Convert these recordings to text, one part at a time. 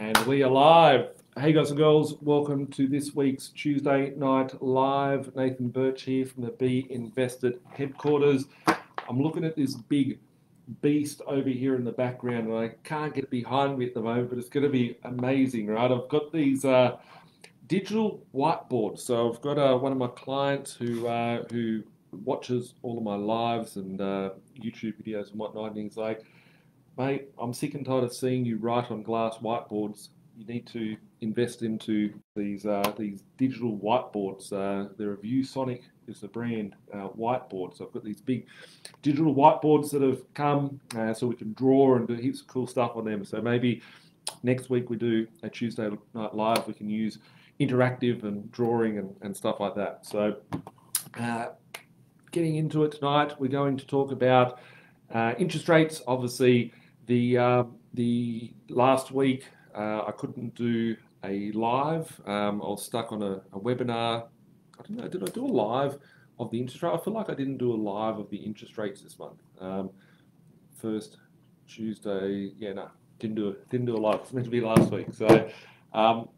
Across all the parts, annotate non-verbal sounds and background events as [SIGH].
And we are live. Hey guys and girls, welcome to this week's Tuesday night live. Nathan Birch here from the B.Invested headquarters. I'm looking at this big beast over here in the background, and I can't get behind me at the moment, but it's going to be amazing, right? I've got these uh, digital whiteboards. So I've got uh, one of my clients who uh, who watches all of my lives and uh, YouTube videos and whatnot, and he's like mate, I'm sick and tired of seeing you write on glass whiteboards. You need to invest into these uh, these digital whiteboards. Uh, they're a ViewSonic is the brand uh, whiteboard. So I've got these big digital whiteboards that have come, uh, so we can draw and do heaps of cool stuff on them. So maybe next week we do a Tuesday night live. We can use interactive and drawing and, and stuff like that. So uh, getting into it tonight, we're going to talk about uh, interest rates. Obviously the uh, the last week uh, I couldn't do a live. Um, I was stuck on a, a, webinar. I don't know. Did I do a live of the interest rate? I feel like I didn't do a live of the interest rates this month. Um, first Tuesday. Yeah, no, didn't do it. Didn't do a live. It's meant to be last week. So um,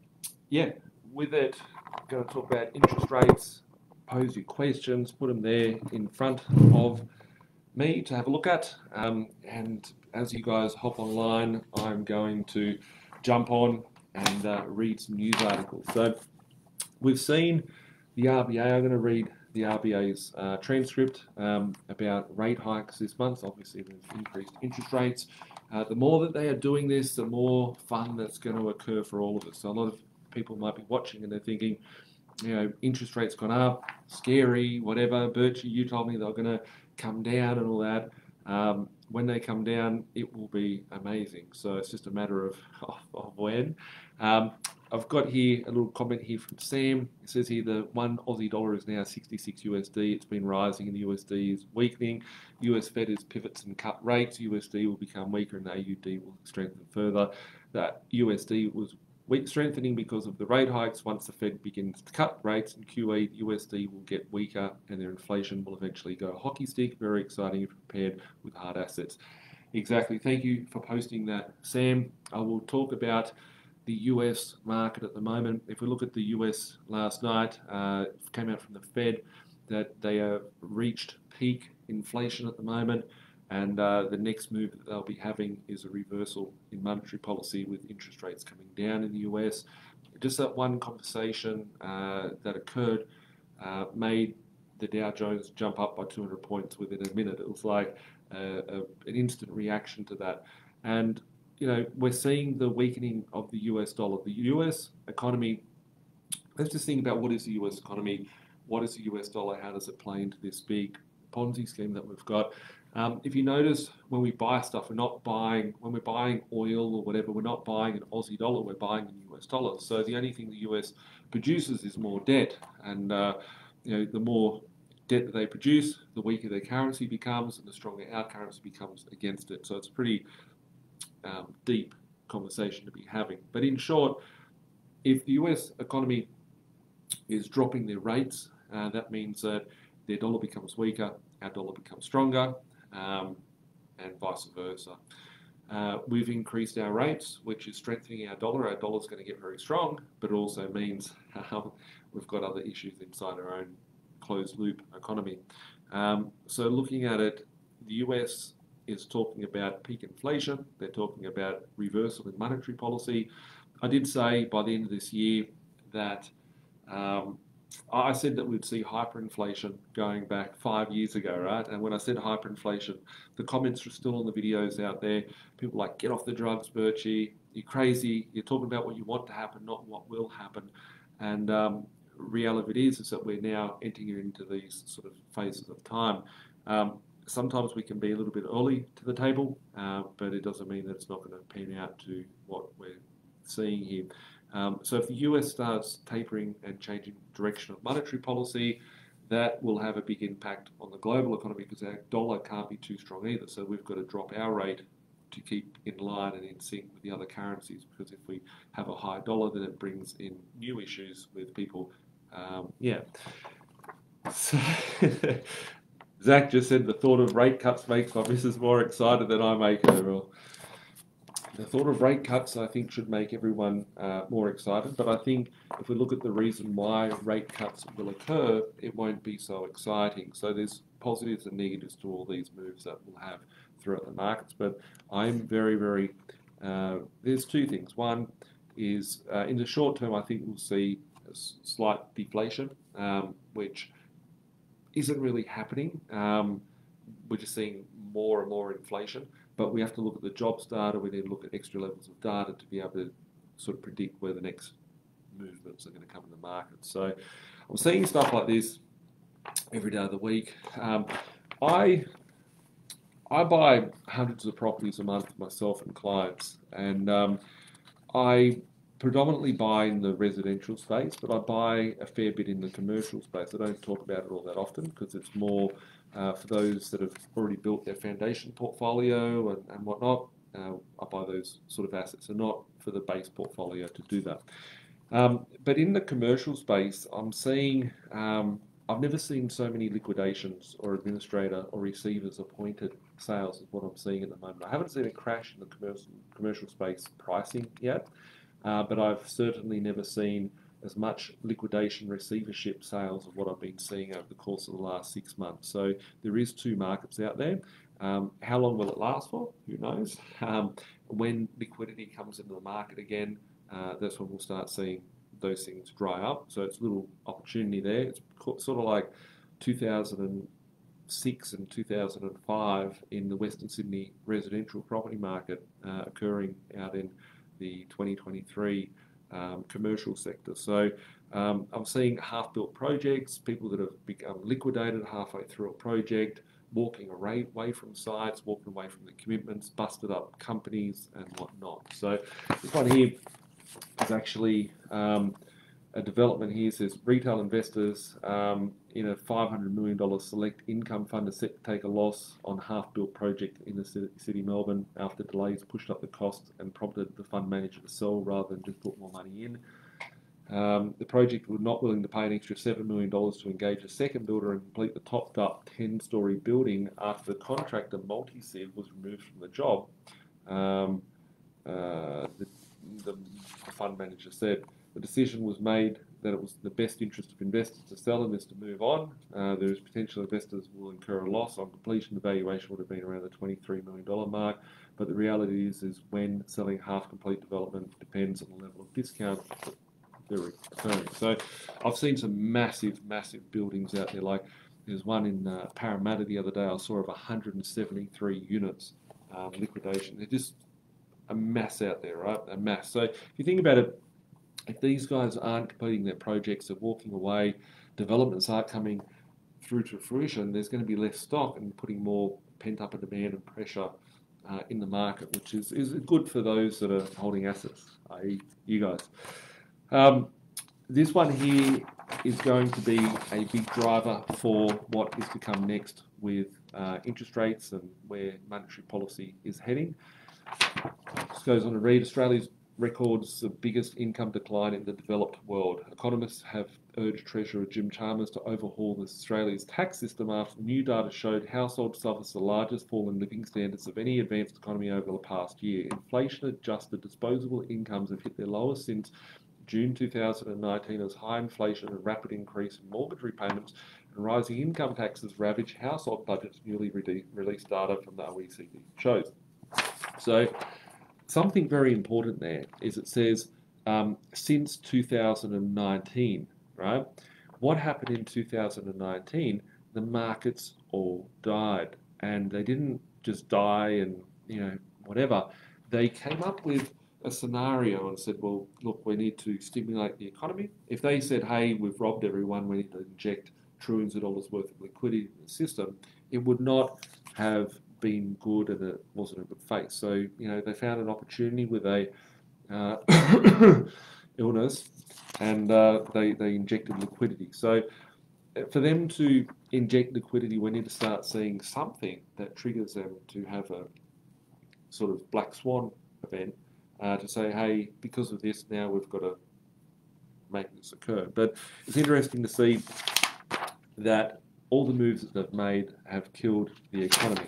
yeah, with it, I'm going to talk about interest rates. Pose your questions. Put them there in front of me to have a look at. Um, and as you guys hop online, I'm going to jump on and uh, read some news articles. So we've seen the RBA. I'm going to read the RBA's uh, transcript um, about rate hikes this month. Obviously, there's increased interest rates. Uh, the more that they are doing this, the more fun that's going to occur for all of us. So a lot of people might be watching and they're thinking, you know, interest rates gone up, scary, whatever. Birchie, you told me they're going to come down and all that. Um, when they come down, it will be amazing. So it's just a matter of, [LAUGHS] of, of when. Um, I've got here a little comment here from Sam. It says here the one Aussie dollar is now 66 USD. It's been rising and the USD is weakening. US Fed is pivots and cut rates. USD will become weaker and the AUD will strengthen further. That USD was strengthening because of the rate hikes. Once the Fed begins to cut rates in QE, USD will get weaker and their inflation will eventually go hockey stick. Very exciting if prepared with hard assets. Exactly. Thank you for posting that, Sam. I will talk about the US market at the moment. If we look at the US last night, uh, came out from the Fed that they have reached peak inflation at the moment. And uh, the next move that they'll be having is a reversal in monetary policy with interest rates coming down in the US. Just that one conversation uh, that occurred uh, made the Dow Jones jump up by 200 points within a minute. It was like a, a, an instant reaction to that. And, you know, we're seeing the weakening of the US dollar. The US economy, let's just think about what is the US economy, what is the US dollar, how does it play into this big Ponzi scheme that we've got. Um, if you notice, when we buy stuff, we're not buying, when we're buying oil or whatever, we're not buying an Aussie dollar, we're buying in US dollars. So the only thing the US produces is more debt. And, uh, you know, the more debt that they produce, the weaker their currency becomes and the stronger our currency becomes against it. So it's a pretty um, deep conversation to be having. But in short, if the US economy is dropping their rates, uh, that means that their dollar becomes weaker, our dollar becomes stronger, um, and vice versa. Uh, we've increased our rates, which is strengthening our dollar. Our dollar is going to get very strong, but it also means [LAUGHS] um, we've got other issues inside our own closed loop economy. Um, so, looking at it, the US is talking about peak inflation, they're talking about reversal in monetary policy. I did say by the end of this year that um, I said that we'd see hyperinflation going back five years ago, right? And when I said hyperinflation, the comments were still on the videos out there. People like, get off the drugs, Birchie. You're crazy. You're talking about what you want to happen, not what will happen. And um, reality is, is that we're now entering into these sort of phases of time. Um, sometimes we can be a little bit early to the table, uh, but it doesn't mean that it's not going to pan out to what we're seeing here. Um, so if the US starts tapering and changing direction of monetary policy, that will have a big impact on the global economy because our dollar can't be too strong either. So we've got to drop our rate to keep in line and in sync with the other currencies because if we have a high dollar, then it brings in new issues with people. Um, yeah. So [LAUGHS] Zach just said the thought of rate cuts makes my missus more excited than I make her. The thought of rate cuts, I think, should make everyone uh, more excited. But I think if we look at the reason why rate cuts will occur, it won't be so exciting. So there's positives and negatives to all these moves that we'll have throughout the markets. But I'm very, very. Uh, there's two things. One is uh, in the short term, I think we'll see slight deflation, um, which isn't really happening. Um, we're just seeing more and more inflation. But we have to look at the jobs data. We need to look at extra levels of data to be able to sort of predict where the next movements are going to come in the market. So I'm seeing stuff like this every day of the week. Um, I I buy hundreds of properties a month myself and clients, and um, I predominantly buy in the residential space, but I buy a fair bit in the commercial space. I don't talk about it all that often because it's more uh, for those that have already built their foundation portfolio and, and whatnot, uh, I buy those sort of assets and not for the base portfolio to do that. Um, but in the commercial space, I'm seeing, um, I've never seen so many liquidations or administrator or receivers appointed sales as what I'm seeing at the moment. I haven't seen a crash in the commercial, commercial space pricing yet, uh, but I've certainly never seen as much liquidation receivership sales of what I've been seeing over the course of the last six months. So there is two markets out there. Um, how long will it last for? Who knows? [LAUGHS] Um, when liquidity comes into the market again, uh, that's when we'll start seeing those things dry up. So it's a little opportunity there. It's sort of like 2006 and 2005 in the Western Sydney residential property market uh, occurring out in the 2023 um, commercial sector. So um, I'm seeing half-built projects, people that have become liquidated halfway through a project, walking away, from sites, walking away from the commitments, busted up companies and whatnot. So this one here is actually um, a development here says retail investors um, in a $500 million select income fund set to take a loss on half-built project in the city Melbourne after delays pushed up the cost and prompted the fund manager to sell rather than just put more money in. Um, the project was not willing to pay an extra $7 million to engage a second builder and complete the topped up 10 story building after the contractor Multisid was removed from the job. Um, uh, the, the fund manager said the decision was made that it was the best interest of investors to sell and is to move on. Uh, there is potential investors will incur a loss on completion. The valuation would have been around the $23 million mark, but the reality is, is when selling half complete development depends on the level of discount they're occurring. So I've seen some massive, massive buildings out there. Like there's one in uh, Parramatta the other day I saw of 173 units um, liquidation. They're just a mass out there, right? A mass. So if you think about it, if these guys aren't completing their projects, they're walking away, developments aren't coming through to fruition, there's going to be less stock and putting more pent up demand and pressure uh, in the market, which is, is good for those that are holding assets, i.e., you guys. Um, this one here is going to be a big driver for what is to come next with uh, interest rates and where monetary policy is heading. This goes on to read Australia's records the biggest income decline in the developed world. Economists have urged Treasurer Jim Chalmers to overhaul Australia's tax system after new data showed households suffer the largest fall in living standards of any advanced economy over the past year. Inflation adjusted disposable incomes have hit their lowest since June 2019 as high inflation and rapid increase in mortgage repayments and rising income taxes ravage household budgets, newly re released data from the OECD shows. So something very important there is it says um, since 2019, right? What happened in 2019? The markets all died, and they didn't just die and you know whatever. They came up with a scenario and said, well, look, we need to stimulate the economy. If they said, hey, we've robbed everyone, we need to inject trillions of dollars worth of liquidity in the system, it would not have been good and it wasn't a good face. So, you know, they found an opportunity with a uh, [COUGHS] illness and uh, they, they injected liquidity. So, uh, for them to inject liquidity, we need to start seeing something that triggers them to have a sort of black swan event uh, to say, hey, because of this, now we've got to make this occur. But it's interesting to see that all the moves that they've made have killed the economy.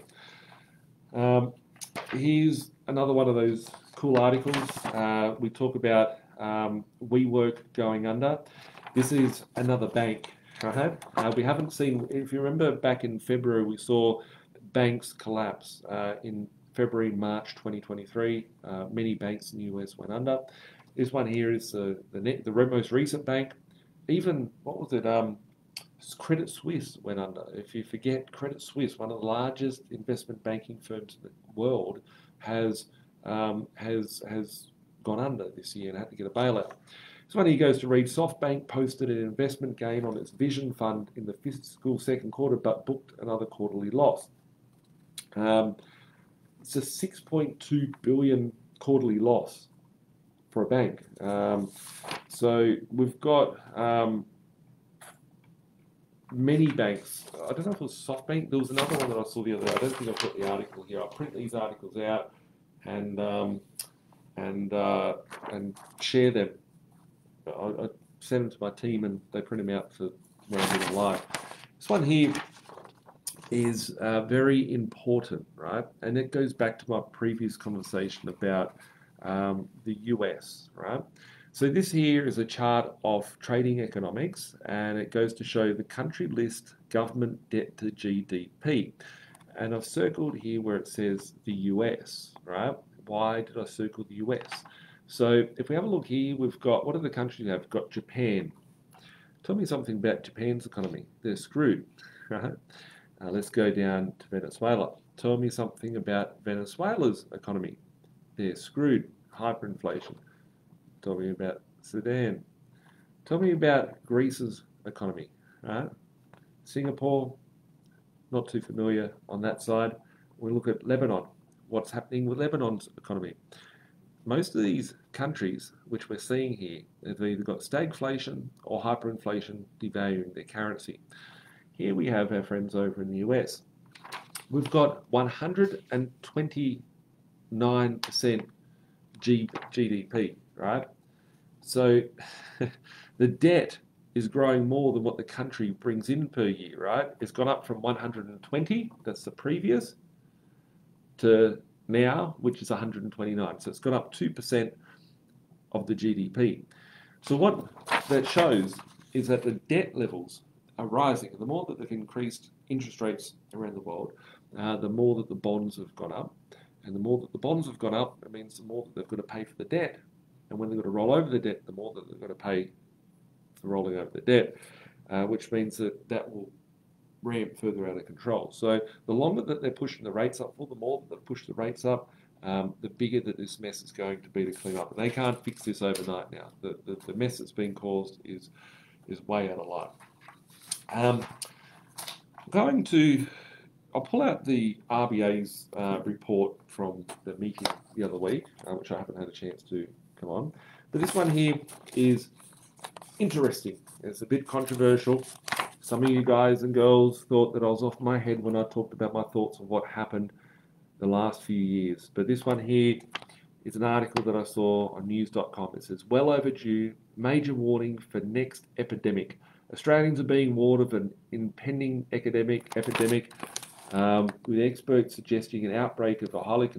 Um, here's another one of those cool articles. Uh, we talk about um, WeWork going under. This is another bank? Uh, we haven't seen, if you remember back in February, we saw banks collapse. Uh, in February, March 2023, uh, many banks in the US went under. This one here is the, the, net, the most recent bank. Even, what was it? Um, Credit Suisse went under. If you forget, Credit Suisse, one of the largest investment banking firms in the world, has um, has has gone under this year and had to get a bailout. So when he goes to read, SoftBank posted an investment gain on its Vision Fund in the fiscal second quarter, but booked another quarterly loss. Um, it's a 6.2 billion quarterly loss for a bank. Um, so we've got um, many banks. I don't know if it was SoftBank. There was another one that I saw the other day. I don't think I've got the article here. I'll print these articles out and um, and uh, and share them. I, I, send them to my team and they print them out for when I'm in live. This one here is uh, very important, right? And it goes back to my previous conversation about um, the US, right? So this here is a chart of trading economics and it goes to show the country list government debt to GDP. And I've circled here where it says the US, right? Why did I circle the US? So if we have a look here, we've got, what are the countries we have? We've got Japan. Tell me something about Japan's economy. They're screwed, [LAUGHS] right? Uh, let's go down to Venezuela. Tell me something about Venezuela's economy. They're screwed, hyperinflation. Me about Sudan. Tell me about Greece's economy, right? Singapore, not too familiar on that side. We look at Lebanon. What's happening with Lebanon's economy? Most of these countries, which we're seeing here, have either got stagflation or hyperinflation devaluing their currency. Here we have our friends over in the US. We've got 129% G- GDP, right? So [LAUGHS] the debt is growing more than what the country brings in per year, right? It's gone up from 120, that's the previous, to now, which is 129. So it's gone up 2% of the GDP. So what that shows is that the debt levels are rising. The more that they've increased interest rates around the world, uh, the more that the bonds have gone up. And the more that the bonds have gone up, it means the more that they've got to pay for the debt. And when they've got to roll over the debt, the more that they've got to pay for rolling over the debt, uh, which means that that will ramp further out of control. So the longer that they're pushing the rates up for, the more that they push the rates up, um, the bigger that this mess is going to be to clean up. And they can't fix this overnight now. The, the, the mess that's being caused is, is way out of line. Um, going to, I'll pull out the RBA's uh, report from the meeting the other week, uh, which I haven't had a chance to come on. But this one here is interesting. It's a bit controversial. Some of you guys and girls thought that I was off my head when I talked about my thoughts of what happened the last few years. But this one here is an article that I saw on news.com. It says, well overdue, major warning for next epidemic. Australians are being warned of an impending epidemic, epidemic um, with experts suggesting an outbreak of a highly,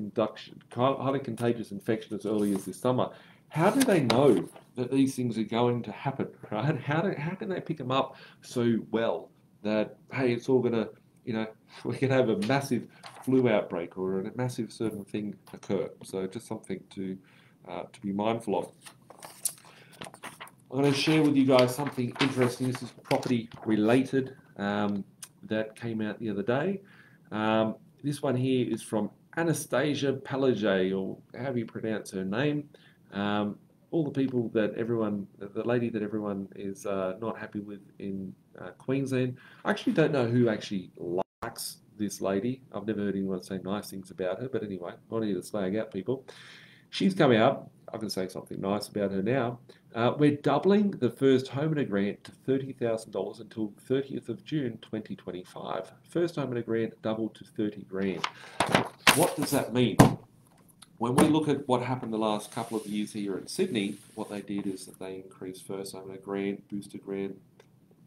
highly contagious infection as early as this summer. How do they know that these things are going to happen, [LAUGHS] right? How, do, how can they pick them up so well that, hey, it's all going to, you know, [LAUGHS] we can have a massive flu outbreak or a massive certain thing occur. So just something to, uh, to be mindful of. I'm going to share with you guys something interesting. This is property related um, that came out the other day. Um, this one here is from Anastasia Palage, or how do you pronounce her name? Um, all the people that everyone, the lady that everyone is uh, not happy with in uh, Queensland. I actually don't know who actually likes this lady. I've never heard anyone say nice things about her, but anyway, not here to slag out people. She's come up. I can say something nice about her now. Uh, we're doubling the first homeowner grant to $30,000 until 30th of June 2025. First homeowner grant doubled to 30 grand. What does that mean? When we look at what happened the last couple of years here in Sydney, what they did is that they increased first homeowner grant, booster grant,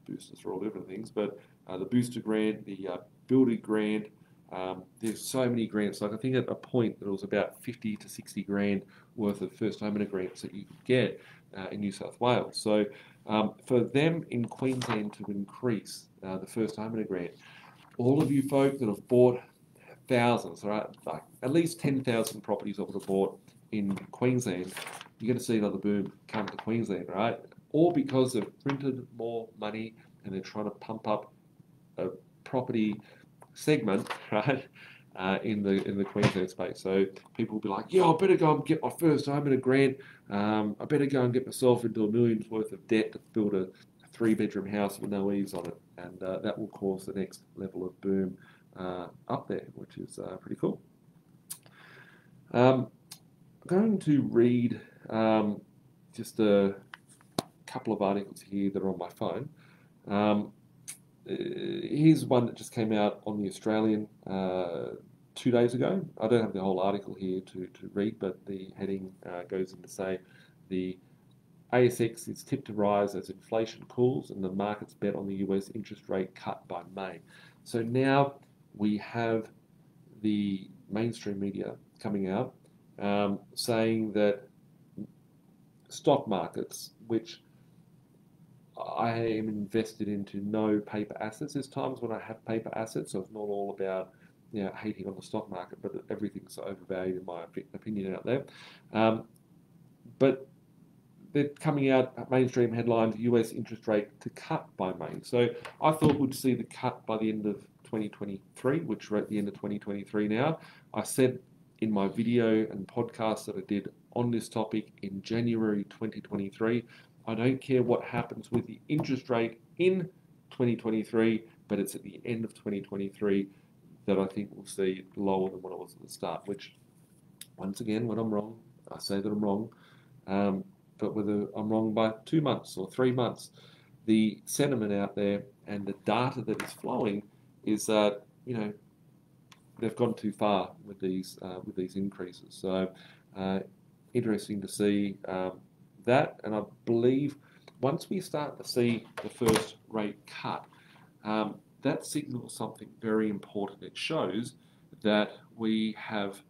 boosters for all different things, but uh, the booster grant, the uh, builder grant, Um, there's so many grants. Like I think at a point there was about 50 to 60 grand worth of first homeowner grants that you could get uh, in New South Wales. So um, for them in Queensland to increase uh, the first homeowner grant, all of you folk that have bought thousands, right, like at least 10,000 properties I would have bought in Queensland, you're going to see another boom come to Queensland, right? All because they've printed more money and they're trying to pump up a property segment, [LAUGHS] right? Uh, in the in the Queensland space. So people will be like, yeah, I better go and get my first home in a grant. Um, I better go and get myself into a million's worth of debt to build a three bedroom house with no eaves on it. And uh, that will cause the next level of boom uh, up there, which is uh, pretty cool. Um, I'm going to read um, just a couple of articles here that are on my phone. Uh, here's one that just came out on the Australian uh, two days ago. I don't have the whole article here to, to read, but the heading uh, goes in to say the ASX is tipped to rise as inflation cools and the markets bet on the US interest rate cut by May. So now we have the mainstream media coming out um, saying that stock markets, which I am invested into no paper assets. There's times when I have paper assets, so it's not all about you know, hating on the stock market, but everything's overvalued in my opinion out there. Um, but they're coming out mainstream headlines: U.S. interest rate to cut by May. So I thought we'd see the cut by the end of 2023, which we're at the end of 2023 now. I said in my video and podcast that I did on this topic in January 2023. I don't care what happens with the interest rate in 2023, but it's at the end of 2023 that I think we'll see lower than what it was at the start. Which, once again, when I'm wrong, I say that I'm wrong. Um, but whether I'm wrong by two months or three months, the sentiment out there and the data that is flowing is that you know they've gone too far with these uh, with these increases. So uh, interesting to see um, that, and I believe once we start to see the first rate cut, um, that signals something very important. It shows that we have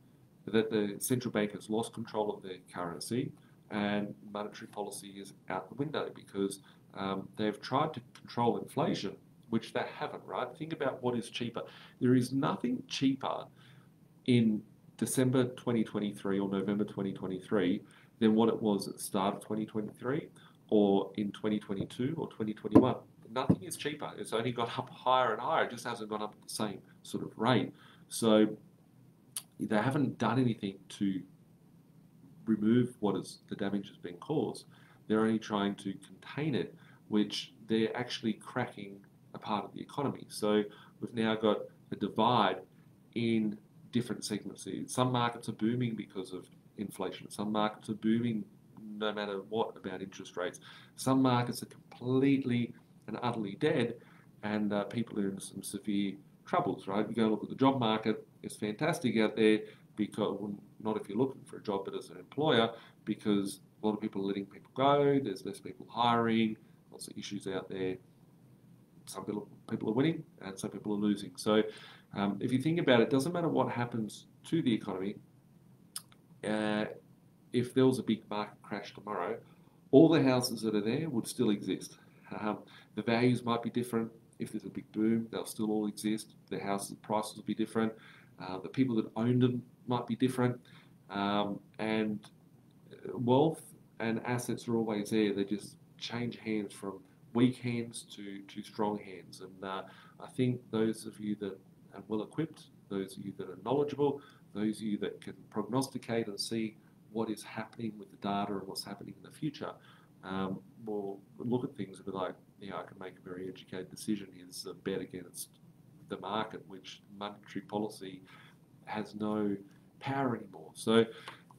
that the central bank has lost control of their currency and monetary policy is out the window because um, they've tried to control inflation which they haven't, right? Think about what is cheaper. There is nothing cheaper in December 2023 or November 2023 than what it was at the start of 2023 or in 2022 or 2021. Nothing is cheaper. It's only gone up higher and higher. It just hasn't gone up at the same sort of rate. So they haven't done anything to remove what is the damage has been caused. They're only trying to contain it, which they're actually cracking a part of the economy. So we've now got a divide in different segments. Some markets are booming because of inflation. Some markets are booming no matter what about interest rates. Some markets are completely and utterly dead, and uh, people are in some severe troubles. Right? You go look at the job market; it's fantastic out there because well, not if you're looking for a job, but as an employer, because a lot of people are letting people go. There's less people hiring. Lots of issues out there some people, people are winning and some people are losing. So um, if you think about it, it doesn't matter what happens to the economy. Uh, if there was a big market crash tomorrow, all the houses that are there would still exist. Um, the values might be different. If there's a big boom, they'll still all exist. The houses prices will be different. Uh, the people that owned them might be different. Um, and wealth and assets are always there. They just change hands from weak hands to, to strong hands. And uh, I think those of you that are well equipped, those of you that are knowledgeable, those of you that can prognosticate and see what is happening with the data and what's happening in the future, um, will look at things and be like, yeah, I can make a very educated decision. Here's a bet against the market, which monetary policy has no power anymore. So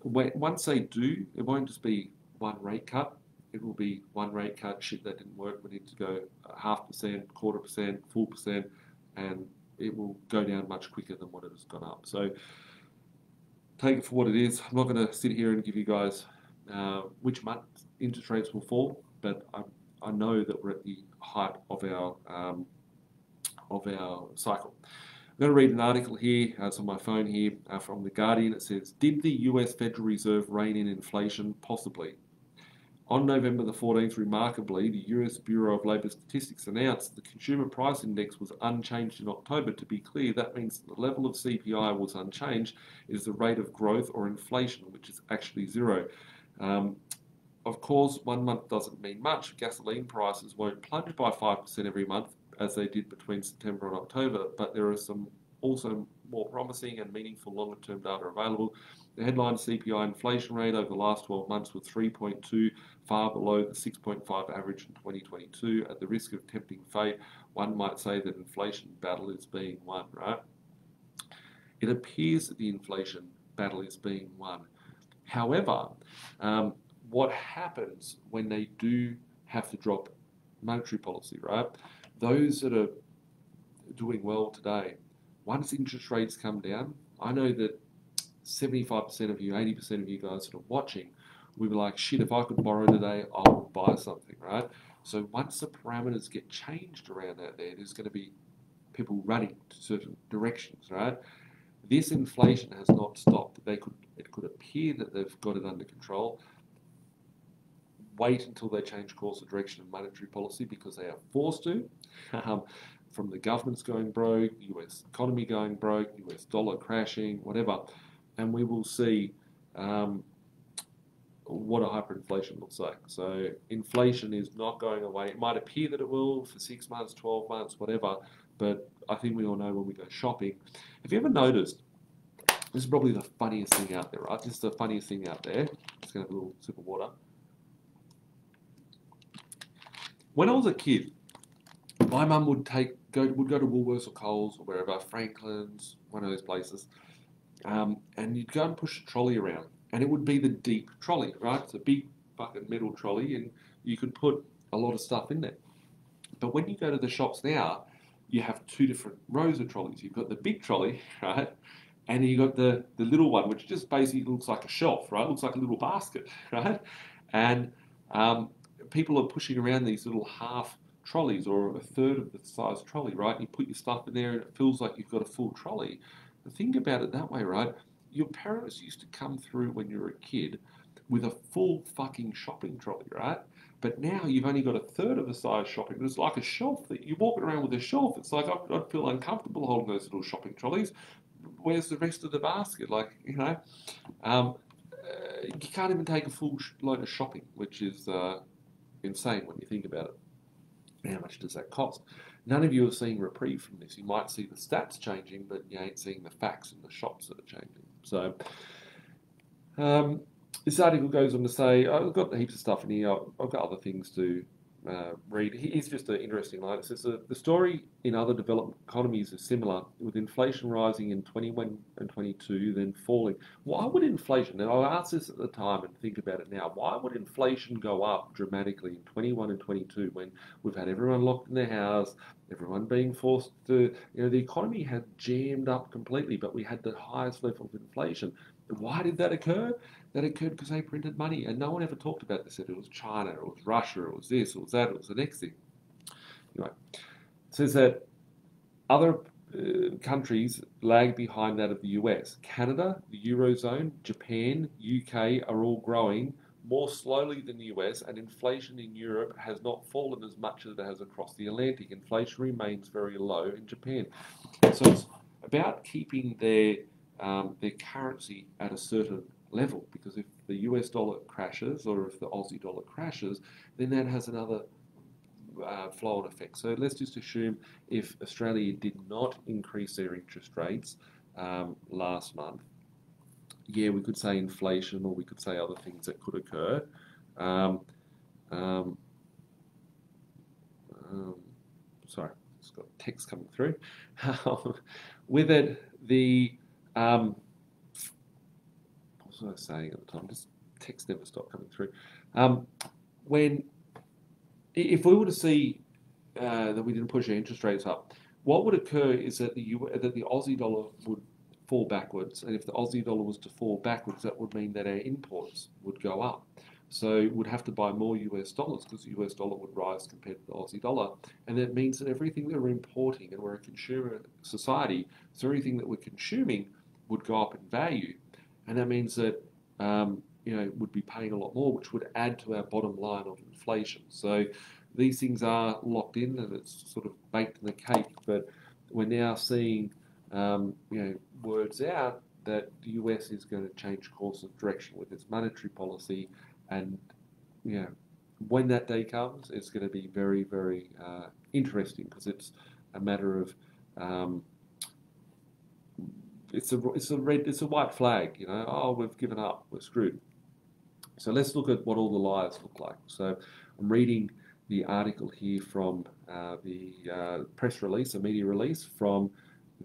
once they do, it won't just be one rate cut it will be one rate cut. Shit, that didn't work. We need to go half percent, quarter percent, full percent, and it will go down much quicker than what it has gone up. So take it for what it is. I'm not going to sit here and give you guys uh, which month interest rates will fall, but I, I know that we're at the height of our um, of our cycle. I'm going to read an article here. Uh, it's on my phone here uh, from The Guardian. It says Did the US Federal Reserve rein in inflation? Possibly. On November the 14th, remarkably, the US Bureau of Labour Statistics announced the Consumer Price Index was unchanged in October. To be clear, that means the level of CPI was unchanged. It is the rate of growth or inflation, which is actually zero. Um, of course, one month doesn't mean much. Gasoline prices won't plunge by 5% every month as they did between September and October, but there are some also more promising and meaningful longer term data available. The headline CPI inflation rate over the last 12 months was 3.2, far below the 6.5 average in 2022. At the risk of tempting fate, one might say that inflation battle is being won, right? It appears that the inflation battle is being won. However, um, what happens when they do have to drop monetary policy, right? Those that are doing well today, once interest rates come down, I know that 75% of you, 80% of you guys that are watching, we were like, shit, if I could borrow today, I would buy something, right? So once the parameters get changed around out there, there's going to be people running to certain directions, right? This inflation has not stopped. They could it could appear that they've got it under control. Wait until they change course of direction of monetary policy because they are forced to. [LAUGHS] Um, from the government's going broke, US economy going broke, US dollar crashing, whatever and we will see um, what a hyperinflation looks like. So inflation is not going away. It might appear that it will for six months, 12 months, whatever, but I think we all know when we go shopping. Have you ever noticed, this is probably the funniest thing out there, right? This is the funniest thing out there. Just to have a little sip of water. When I was a kid, my mum would take go would go to Woolworths or Coles or wherever, Franklin's, one of those places, um, and you'd go and push a trolley around, and it would be the deep trolley, right? It's a big fucking metal trolley, and you could put a lot of stuff in there. But when you go to the shops now, you have two different rows of trolleys. You've got the big trolley, [LAUGHS] right? And you've got the, the little one, which just basically looks like a shelf, right? Looks like a little basket, [LAUGHS] right? And um, people are pushing around these little half trolleys or a third of the size trolley, right? You put your stuff in there and it feels like you've got a full trolley. Think about it that way, right? Your parents used to come through when you were a kid with a full fucking shopping trolley, right? But now you've only got a third of the size shopping. It's like a shelf that you're walking around with a shelf. It's like I'd, I'd feel uncomfortable holding those little shopping trolleys. Where's the rest of the basket? Like, you know, um, uh, you can't even take a full load of shopping, which is uh, insane when you think about it. How much does that cost? None of you are seeing reprieve from this. You might see the stats changing, but you ain't seeing the facts in the shops that are changing. So, um, this article goes on to say, I've got heaps of stuff in here. I've got other things to uh, read. He's just an interesting line. It says uh, the story in other developed economies is similar, with inflation rising in 21 and 22, then falling. Why would inflation, and I asked this at the time and think about it now, why would inflation go up dramatically in 21 and 22 when we've had everyone locked in their house, everyone being forced to, you know, the economy had jammed up completely, but we had the highest level of inflation. Why did that occur? That occurred because they printed money, and no one ever talked about this. It was China, it was Russia, it was this, it was that, it was the next thing. Anyway, it says that other uh, countries lag behind that of the US. Canada, the Eurozone, Japan, UK are all growing more slowly than the US, and inflation in Europe has not fallen as much as it has across the Atlantic. Inflation remains very low in Japan. So it's about keeping their um, their currency at a certain level because if the US dollar crashes or if the Aussie dollar crashes, then that has another uh, flow on effect. So let's just assume if Australia did not increase their interest rates um, last month, yeah, we could say inflation or we could say other things that could occur. Um, um, um sorry, it's got text coming through. [LAUGHS] With it, the um, what was I saying at the time? Just text never stopped coming through. Um, when if we were to see uh, that we didn't push our interest rates up, what would occur is that the that the Aussie dollar would fall backwards, and if the Aussie dollar was to fall backwards, that would mean that our imports would go up. so we would have to buy more US dollars because the US dollar would rise compared to the Aussie dollar. And that means that everything that we're importing, and we're a consumer society, so everything that we're consuming would go up in value. And that means that um, you know would be paying a lot more, which would add to our bottom line of inflation. So these things are locked in and it's sort of baked in the cake. But we're now seeing um, you know words out that the US is going to change course of direction with its monetary policy, and you know when that day comes, it's going to be very very uh, interesting because it's a matter of um, it's a it's a red it's a white flag. You know, oh we've given up, we're screwed. So let's look at what all the lies look like. So I'm reading the article here from uh, the uh, press release, a media release from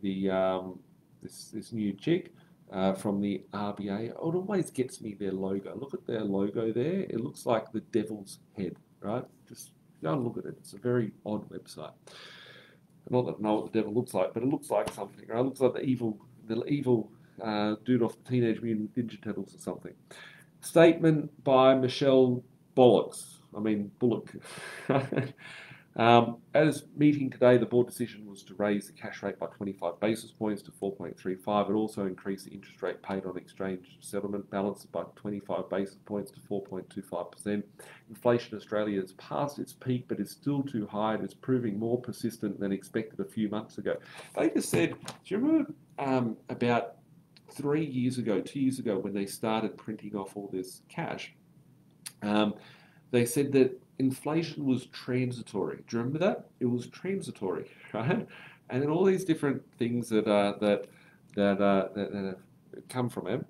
the um, this this new chick uh, from the RBA. It always gets me their logo. Look at their logo there. It looks like the devil's head, right? Just go and look at it. It's a very odd website. Not that I know what the devil looks like, but it looks like something. Right? It looks like the evil, the evil uh, dude off the Teenage Mutant Ninja Turtles or something. Statement by Michelle Bollocks. I mean Bullock. [LAUGHS] Um, as meeting today, the board decision was to raise the cash rate by 25 basis points to 4.35. It also increased the interest rate paid on exchange settlement balances by 25 basis points to 4.25%. Inflation in Australia has passed its peak, but is still too high and is proving more persistent than expected a few months ago. They just said, do you remember um, about three years ago, two years ago, when they started printing off all this cash? Um, they said that inflation was transitory. Do you remember that? It was transitory, [LAUGHS] right? And then all these different things that uh, that that, uh, that, that have come from it.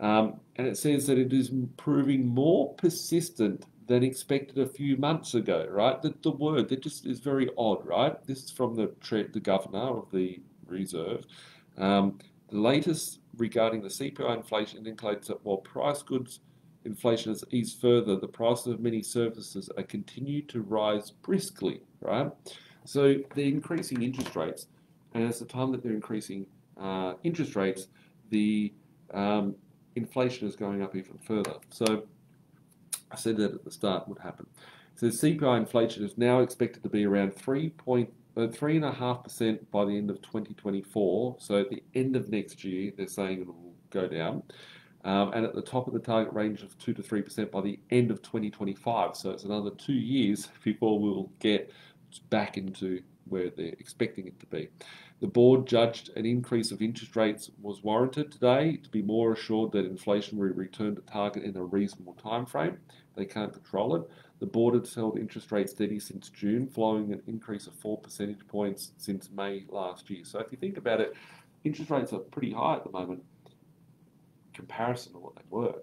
Um, and it says that it is proving more persistent than expected a few months ago, right? The, the word that just is very odd, right? This is from the the governor of the reserve. Um, the latest regarding the CPI inflation indicates that while price goods inflation has eased further, the prices of many services are continued to rise briskly, right? So they're increasing interest rates, and at the time that they're increasing uh, interest rates, the um, inflation is going up even further. So I said that at the start would happen. So CPI inflation is now expected to be around 3.3.5% uh, by the end of 2024. So at the end of next year, they're saying it will go down um, and at the top of the target range of 2 to 3% by the end of 2025. So it's another two years [LAUGHS] before we'll get back into where they're expecting it to be. The board judged an increase of interest rates was warranted today to be more assured that inflation will return to target in a reasonable time frame. They can't control it. The board has held interest rates steady since June, following an increase of four percentage points since May last year. So if you think about it, interest rates are pretty high at the moment comparison to what they were.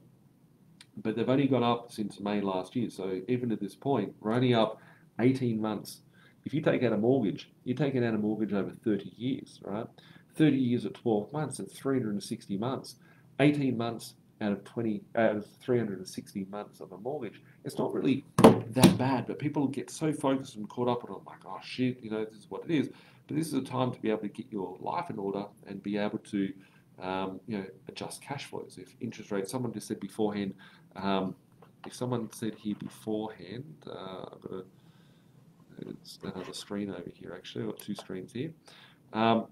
But they've only gone up since May last year. So even at this point, we're only up 18 months. If you take out a mortgage, you're taking out a mortgage over 30 years, right? 30 years at 12 months, that's 360 months. 18 months out of 20 out of 360 months of a mortgage. It's not really that bad, but people get so focused and caught up on it, like, oh shit, you know, this is what it is. But this is a time to be able to get your life in order and be able to um, you know, adjust cash flows. If interest rates, someone just said beforehand, um, if someone said here beforehand, uh, it's another screen over here actually, I've got two screens here, um,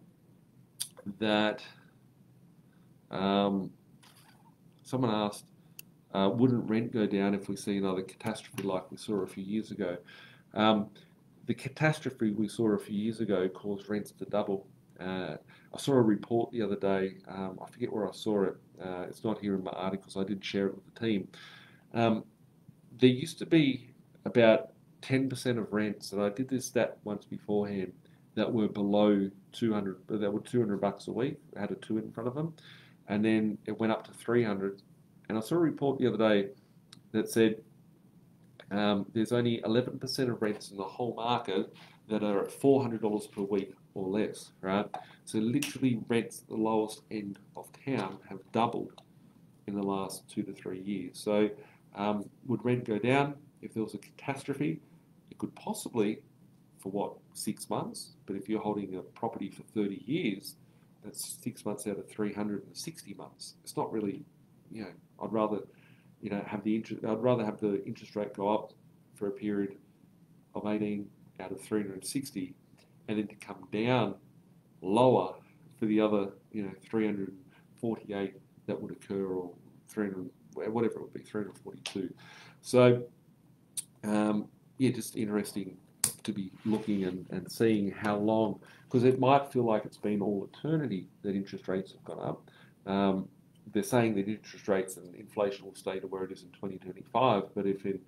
that um, someone asked, uh, wouldn't rent go down if we see another catastrophe like we saw a few years ago? Um, the catastrophe we saw a few years ago caused rents to double. Uh, I saw a report the other day. Um, I forget where I saw it. Uh, it's not here in my articles. I did share it with the team. Um, there used to be about 10% of rents, and I did this stat once beforehand, that were below 200, that were 200 bucks a week, I had a two in front of them, and then it went up to 300. And I saw a report the other day that said um, there's only 11% of rents in the whole market that are at $400 per week or less, right? So literally rents at the lowest end of town have doubled in the last two to three years. So um, would rent go down if there was a catastrophe? Could possibly for what, six months? But if you're holding a property for 30 years, that's six months out of 360 months. It's not really, you know, I'd rather you know, have the interest. I'd rather have the interest rate go up for a period of 18 out of 360, and then to come down lower for the other, you know, 348 that would occur, or 300, whatever it would be, 342. So, um, yeah, just interesting to be looking and, and seeing how long, because it might feel like it's been all eternity that interest rates have gone up. Um, they're saying that interest rates and inflation will stay to where it is in 2025, but if in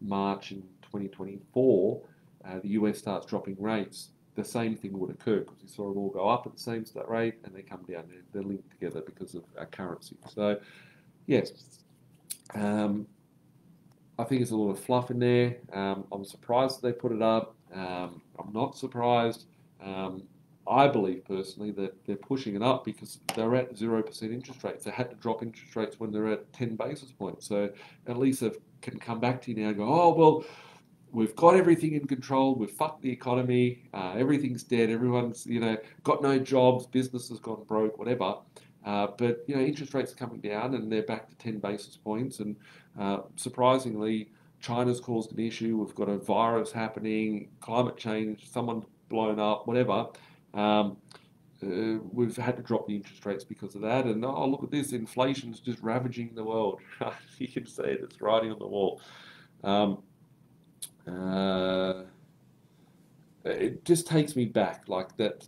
March in 2024 uh, the US starts dropping rates, the same thing would occur because we saw them all go up at the same rate and they come down. They're, they're linked together because of our currency. So, yes, um, I think there's a lot of fluff in there. Um, I'm surprised they put it up. Um, I'm not surprised. Um, I believe personally that they're pushing it up because they're at 0% interest rates. They had to drop interest rates when they're at 10 basis points. So at least they can come back to you now and go, oh, well, we've got everything in control. We've fucked the economy. Uh, everything's dead. Everyone's, you know, got no jobs. Business has gone broke, whatever. Uh, but, you know, interest rates are coming down and they're back to 10 basis points. And uh, surprisingly, China's caused an issue. We've got a virus happening, climate change, someone blown up, whatever. Um, uh, we've had to drop the interest rates because of that. And oh, look at this, inflation's just ravaging the world. [LAUGHS] you can see it, it's writing on the wall. Um, uh, it just takes me back, like that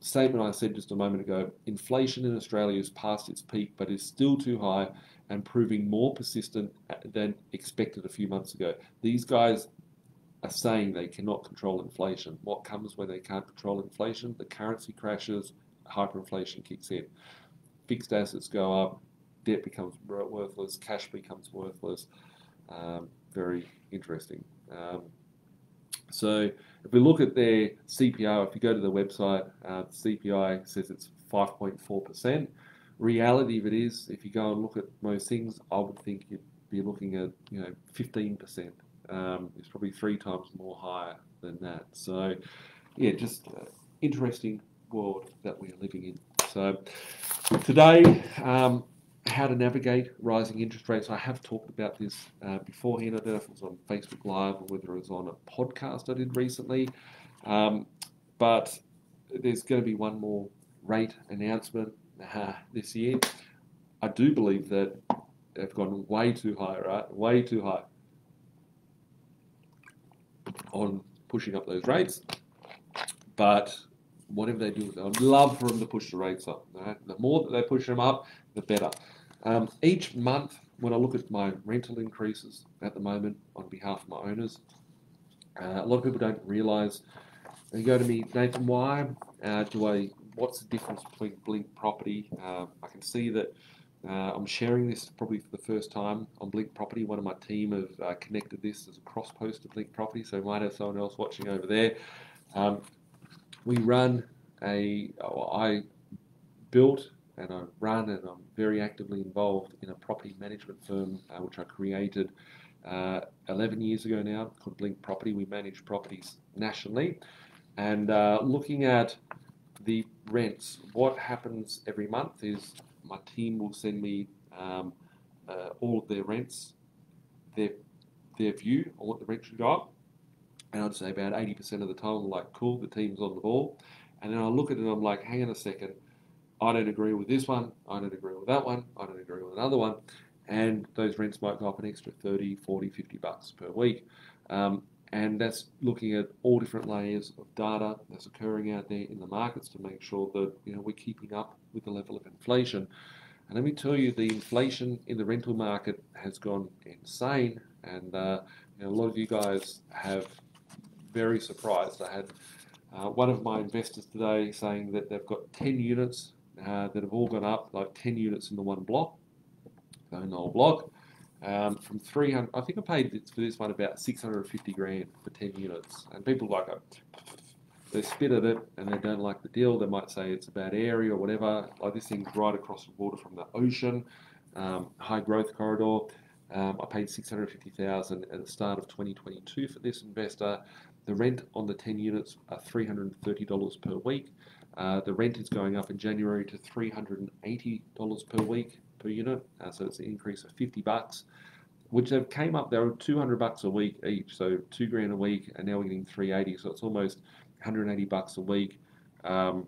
statement I said just a moment ago. Inflation in Australia is past its peak, but is still too high and proving more persistent than expected a few months ago. These guys are saying they cannot control inflation. What comes when they can't control inflation? The currency crashes, hyperinflation kicks in. Fixed assets go up, debt becomes worthless, cash becomes worthless. Um, very interesting. Um, so if we look at their CPI, if you go to the website, uh, the CPI says it's 5.4%. Reality of it is, if you go and look at most things, I would think you'd be looking at you know 15% um, is probably three times more higher than that. So, yeah, just uh, interesting world that we're living in. So, today, um, how to navigate rising interest rates. I have talked about this uh, beforehand. I don't know if it was on Facebook Live or whether it was on a podcast I did recently. Um, but there's going to be one more rate announcement uh, this year. I do believe that they've gone way too high, right? Way too high on pushing up those rates. But whatever they do, I'd love for them to push the rates up. Right? The more that they push them up, the better. Um, each month, when I look at my rental increases at the moment on behalf of my owners, uh, a lot of people don't realise. They go to me, Nathan, why uh, do I? What's the difference between Blink Property? Uh, I can see that uh, I'm sharing this probably for the first time on Blink Property. One of my team have uh, connected this as a cross post to Blink Property, so might have someone else watching over there. Um, we run a, I built and I run and I'm very actively involved in a property management firm uh, which I created uh, 11 years ago now called Blink Property. We manage properties nationally and uh, looking at the rents, what happens every month is my team will send me um, uh, all of their rents, their their view on what the rent should go up, and I'd say about 80% of the time I'm like, cool, the team's on the ball, and then I look at it and I'm like, hang on a second, I don't agree with this one, I don't agree with that one, I don't agree with another one, and those rents might go up an extra 30, 40, 50 bucks per week. Um, and that's looking at all different layers of data that's occurring out there in the markets to make sure that you know we're keeping up with the level of inflation. And let me tell you, the inflation in the rental market has gone insane, and uh, you know, a lot of you guys have very surprised. I had uh, one of my investors today saying that they've got 10 units uh, that have all gone up, like 10 units in the one block, the whole block um, from 300. I think I paid for this one about 650 grand for 10 units. And people like they spit at it and they don't like the deal. They might say it's a bad area or whatever. Like this thing's right across the water from the ocean, um, high growth corridor. Um, I paid 650,000 at the start of 2022 for this investor. The rent on the 10 units are $330 per week. Uh, the rent is going up in January to $380 per week per unit, uh, so it's an increase of 50 bucks. which have came up. They were 200 bucks a week each, so two grand a week, and now we're getting 380. So it's almost 180 bucks a week um,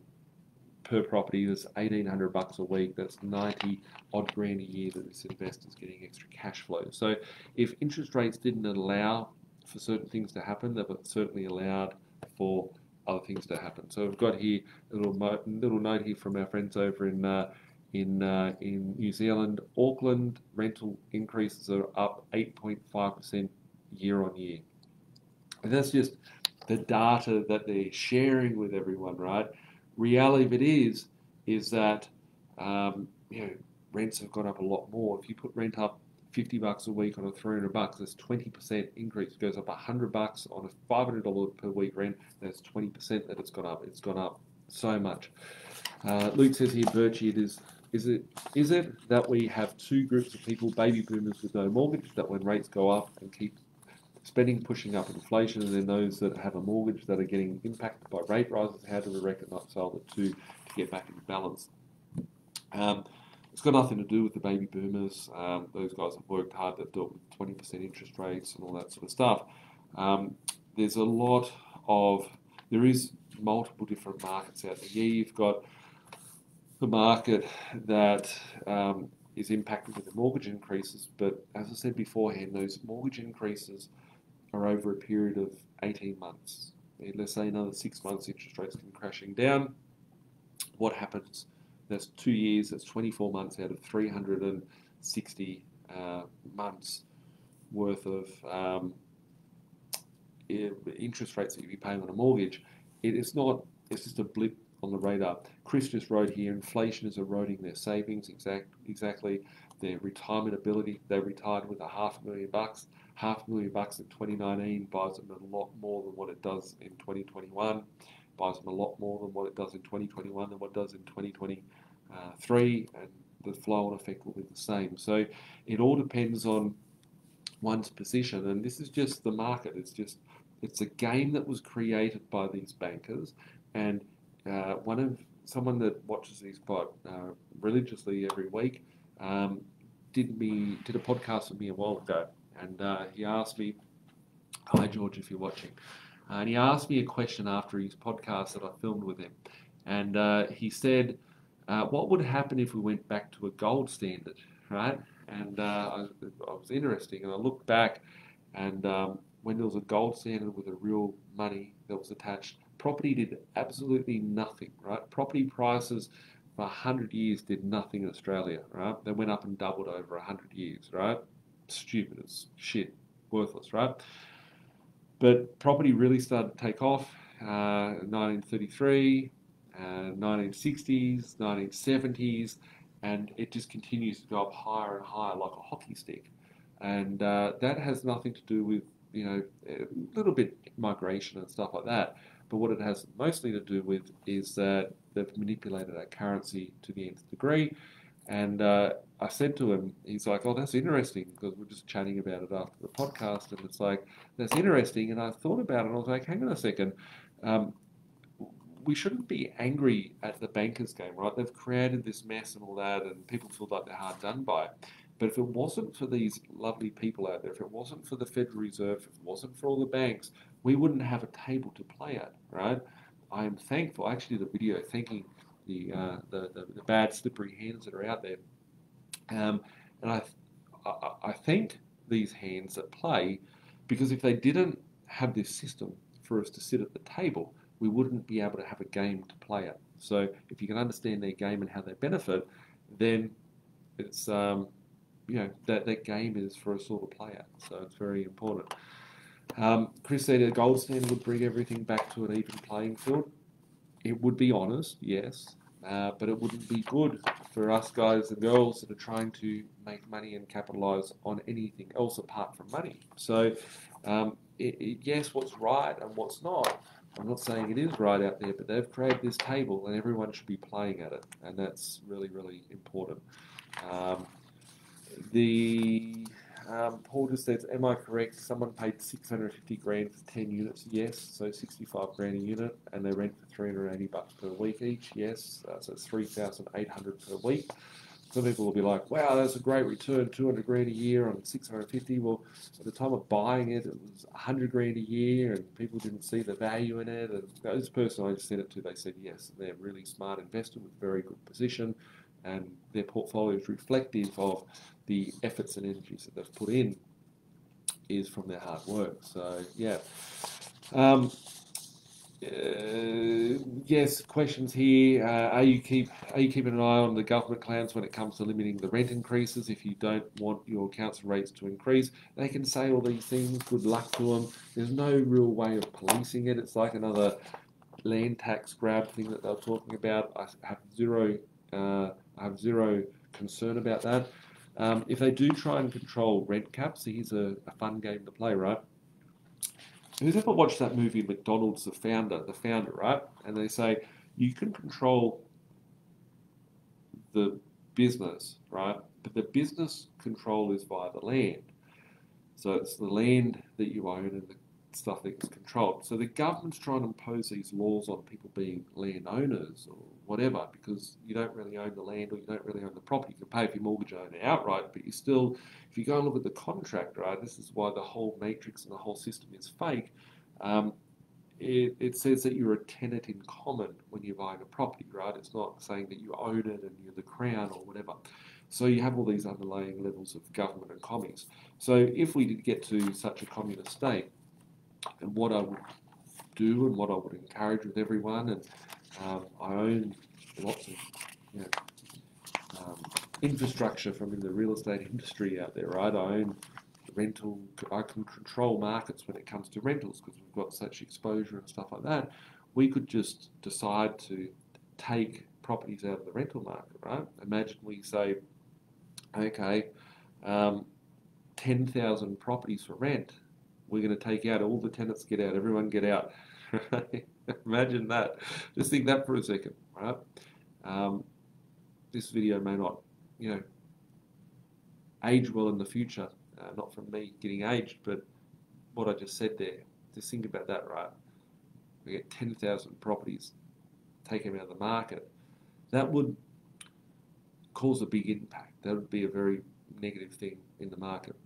per property. That's 1800 bucks a week. That's 90 odd grand a year that this investor's getting extra cash flow. So if interest rates didn't allow for certain things to happen, they've certainly allowed for other things to happen. So we've got here a little, little note here from our friends over in uh, in uh, in New Zealand. Auckland rental increases are up 8.5% year on year. And that's just the data that they're sharing with everyone, right? Reality of it is, is that um, you know rents have gone up a lot more. If you put rent up 50 bucks a week on a 300 bucks, that's 20% increase. It goes up 100 bucks on a $500 per week rent, that's 20% that it's gone up. It's gone up so much. Uh, Luke says here, Birchie, it is is it is it that we have two groups of people, baby boomers with no mortgage, that when rates go up and keep spending pushing up inflation, and then those that have a mortgage that are getting impacted by rate rises? How do we reconcile the two to get back into balance? Um, it's got nothing to do with the baby boomers. Um, those guys have worked hard. They've dealt with 20% interest rates and all that sort of stuff. Um, there's a lot of, there is multiple different markets out there. Yeah, you've got the market that um, is impacted with the mortgage increases, but as I said beforehand, those mortgage increases are over a period of 18 months. Let's say another six months, interest rates come crashing down. What happens? That's two years, that's 24 months out of 360 uh, months worth of um, interest rates that you'd be paying on a mortgage. It is not, it's just a blip on the radar. Chris just wrote here inflation is eroding their savings, exact, exactly their retirement ability. They retired with a half a million bucks. Half a million bucks in 2019 buys them a lot more than what it does in 2021, buys them a lot more than what it does in 2021 than what it does in 2023, and the flow on effect will be the same. So it all depends on one's position, and this is just the market. It's just it's a game that was created by these bankers, and uh, one of someone that watches these quite uh, religiously every week um, did me did a podcast with me a while ago, and uh, he asked me, "Hi George, if you're watching," and he asked me a question after his podcast that I filmed with him, and uh, he said, uh, "What would happen if we went back to a gold standard?" Right, and uh, I, I, was interesting, and I looked back, and um, when there was a gold standard with a real money that was attached, property did absolutely nothing. Right, property prices for 100 years did nothing in Australia, right? They went up and doubled over 100 years, right? Stupid as shit, worthless, right? But property really started to take off uh, 1933, uh, 1960s, 1970s, and it just continues to go up higher and higher like a hockey stick. And uh, that has nothing to do with, you know, a little bit migration and stuff like that. But what it has mostly to do with is that they've manipulated our currency to the nth degree. And uh, I said to him, he's like, "Oh, that's interesting," because we're just chatting about it after the podcast, and it's like that's interesting. And I thought about it, and I was like, "Hang on a second, um, we shouldn't be angry at the bankers' game, right? They've created this mess and all that, and people feel like they're hard done by. But if it wasn't for these lovely people out there, if it wasn't for the Federal Reserve, if it wasn't for all the banks, we wouldn't have a table to play at, right? I am thankful. Actually a video thanking the, uh, the, the, the, bad slippery hands that are out there. Um, and I, I, I thank these hands that play because if they didn't have this system for us to sit at the table, we wouldn't be able to have a game to play it. So if you can understand their game and how they benefit, then it's um, you know that that game is for us all to play. So it's very important. Um, Chris said a gold standard would bring everything back to an even playing field. It would be honest, yes, uh, but it wouldn't be good for us guys and girls that are trying to make money and capitalize on anything else apart from money. So, um, it, it, yes, what's right and what's not. I'm not saying it is right out there, but they've created this table and everyone should be playing at it, and that's really, really important. Um, the um, Paul just says, "Am I correct? Someone paid 650 grand for 10 units. Yes, so 65 grand a unit, and they rent for 380 bucks per week each. Yes, uh, so it's 3,800 per week. Some people will be like, wow, that's a great return, 200 grand a year on 650. Well, at the time of buying it, it was 100 grand a year and people didn't see the value in it. And this person I sent it to, they said, yes, they're a really smart investor with very good position and their portfolio is reflective of the efforts and energies that they've put in is from their hard work. So, yeah. Um, yes, questions here. Uh, are you keep are you keeping an eye on the government plans when it comes to limiting the rent increases? If you don't want your council rates to increase, they can say all these things. Good luck to them. There's no real way of policing it. It's like another land tax grab thing that they're talking about. I have zero. Uh, I have zero concern about that. Um, if they do try and control rent caps, here's a, a fun game to play, right? Who's ever watched that movie McDonald's, the founder, the founder, right? And they say you can control the business, right? But the business control is via the land. So it's the land that you own and the stuff that is controlled. So the government's trying to impose these laws on people being landowners or whatever because you don't really own the land or you don't really own the property. You can pay for your mortgage owner outright, but you still, if you go and look at the contract, right, this is why the whole matrix and the whole system is fake. Um, it, it, says that you're a tenant in common when you're buying a property, right? It's not saying that you own it and you're the crown or whatever. So you have all these underlying levels of government and commies. So if we did get to such a communist state, and what I would do and what I would encourage with everyone. And um, I own lots of you know, um, infrastructure from in the real estate industry out there, right? I own rental, I can control markets when it comes to rentals because we've got such exposure and stuff like that. We could just decide to take properties out of the rental market, right? Imagine we say, okay, um, 10,000 properties for rent we're going to take out all the tenants, get out, everyone get out. [LAUGHS] [LAUGHS] Imagine that. Just think that for a second, right? Um, this video may not, you know, age well in the future. Uh, not from me getting aged, but what I just said there. Just think about that, right? We get 10,000 properties, taken out of the market. That would cause a big impact. That would be a very negative thing in the market.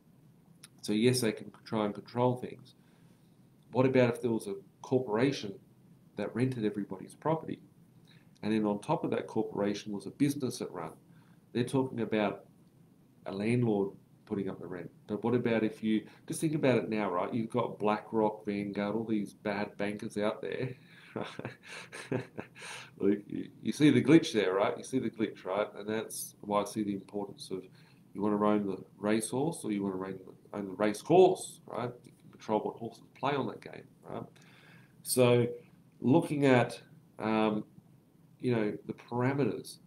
So yes, they can try and control things. What about if there was a corporation that rented everybody's property? And then on top of that corporation was a business that run. They're talking about a landlord putting up the rent. But what about if you just think about it now, right? You've got BlackRock, Vanguard, all these bad bankers out there. [LAUGHS] You, see the glitch there, right? You see the glitch, right? And that's why I see the importance of you want to own the racehorse or you want to own the race course, right? You can control what horses play on that game, right? So, looking at um, you know the parameters,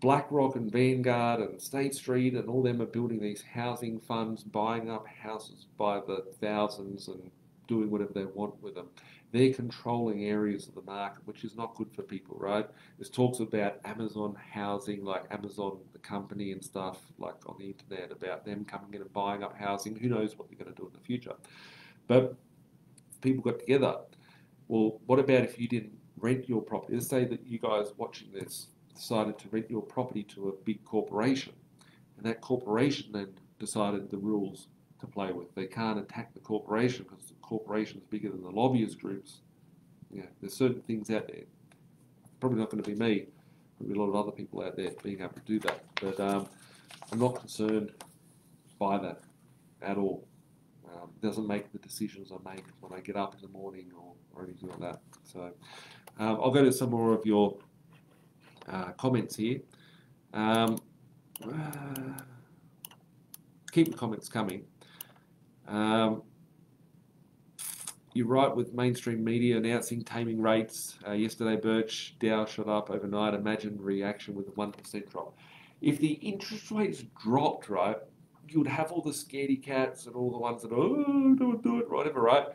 BlackRock and Vanguard and State Street and all them are building these housing funds, buying up houses by the thousands and doing whatever they want with them. They're controlling areas of the market, which is not good for people, right? There's talks about Amazon housing, like Amazon, the company and stuff, like on the internet, about them coming in and buying up housing. Who knows what they're going to do in the future? But people got together. Well, what about if you didn't rent your property? Let's say that you guys watching this decided to rent your property to a big corporation, and that corporation then decided the rules to play with. They can't attack the corporation because the corporation is bigger than the lobbyist groups. Yeah, there's certain things out there. Probably not going to be me. Be a lot of other people out there being able to do that. But um, I'm not concerned by that at all. Um, doesn't make the decisions I make when I get up in the morning or, anything like that. So um, I'll go to some more of your uh, comments here. Um, uh, keep the comments coming. Um, you're right with mainstream media announcing taming rates. Uh, yesterday, Birch Dow shot up overnight. Imagine reaction with a 1% drop. If the interest rates dropped, right, you'd have all the scaredy cats and all the ones that, oh, don't do it, whatever, right?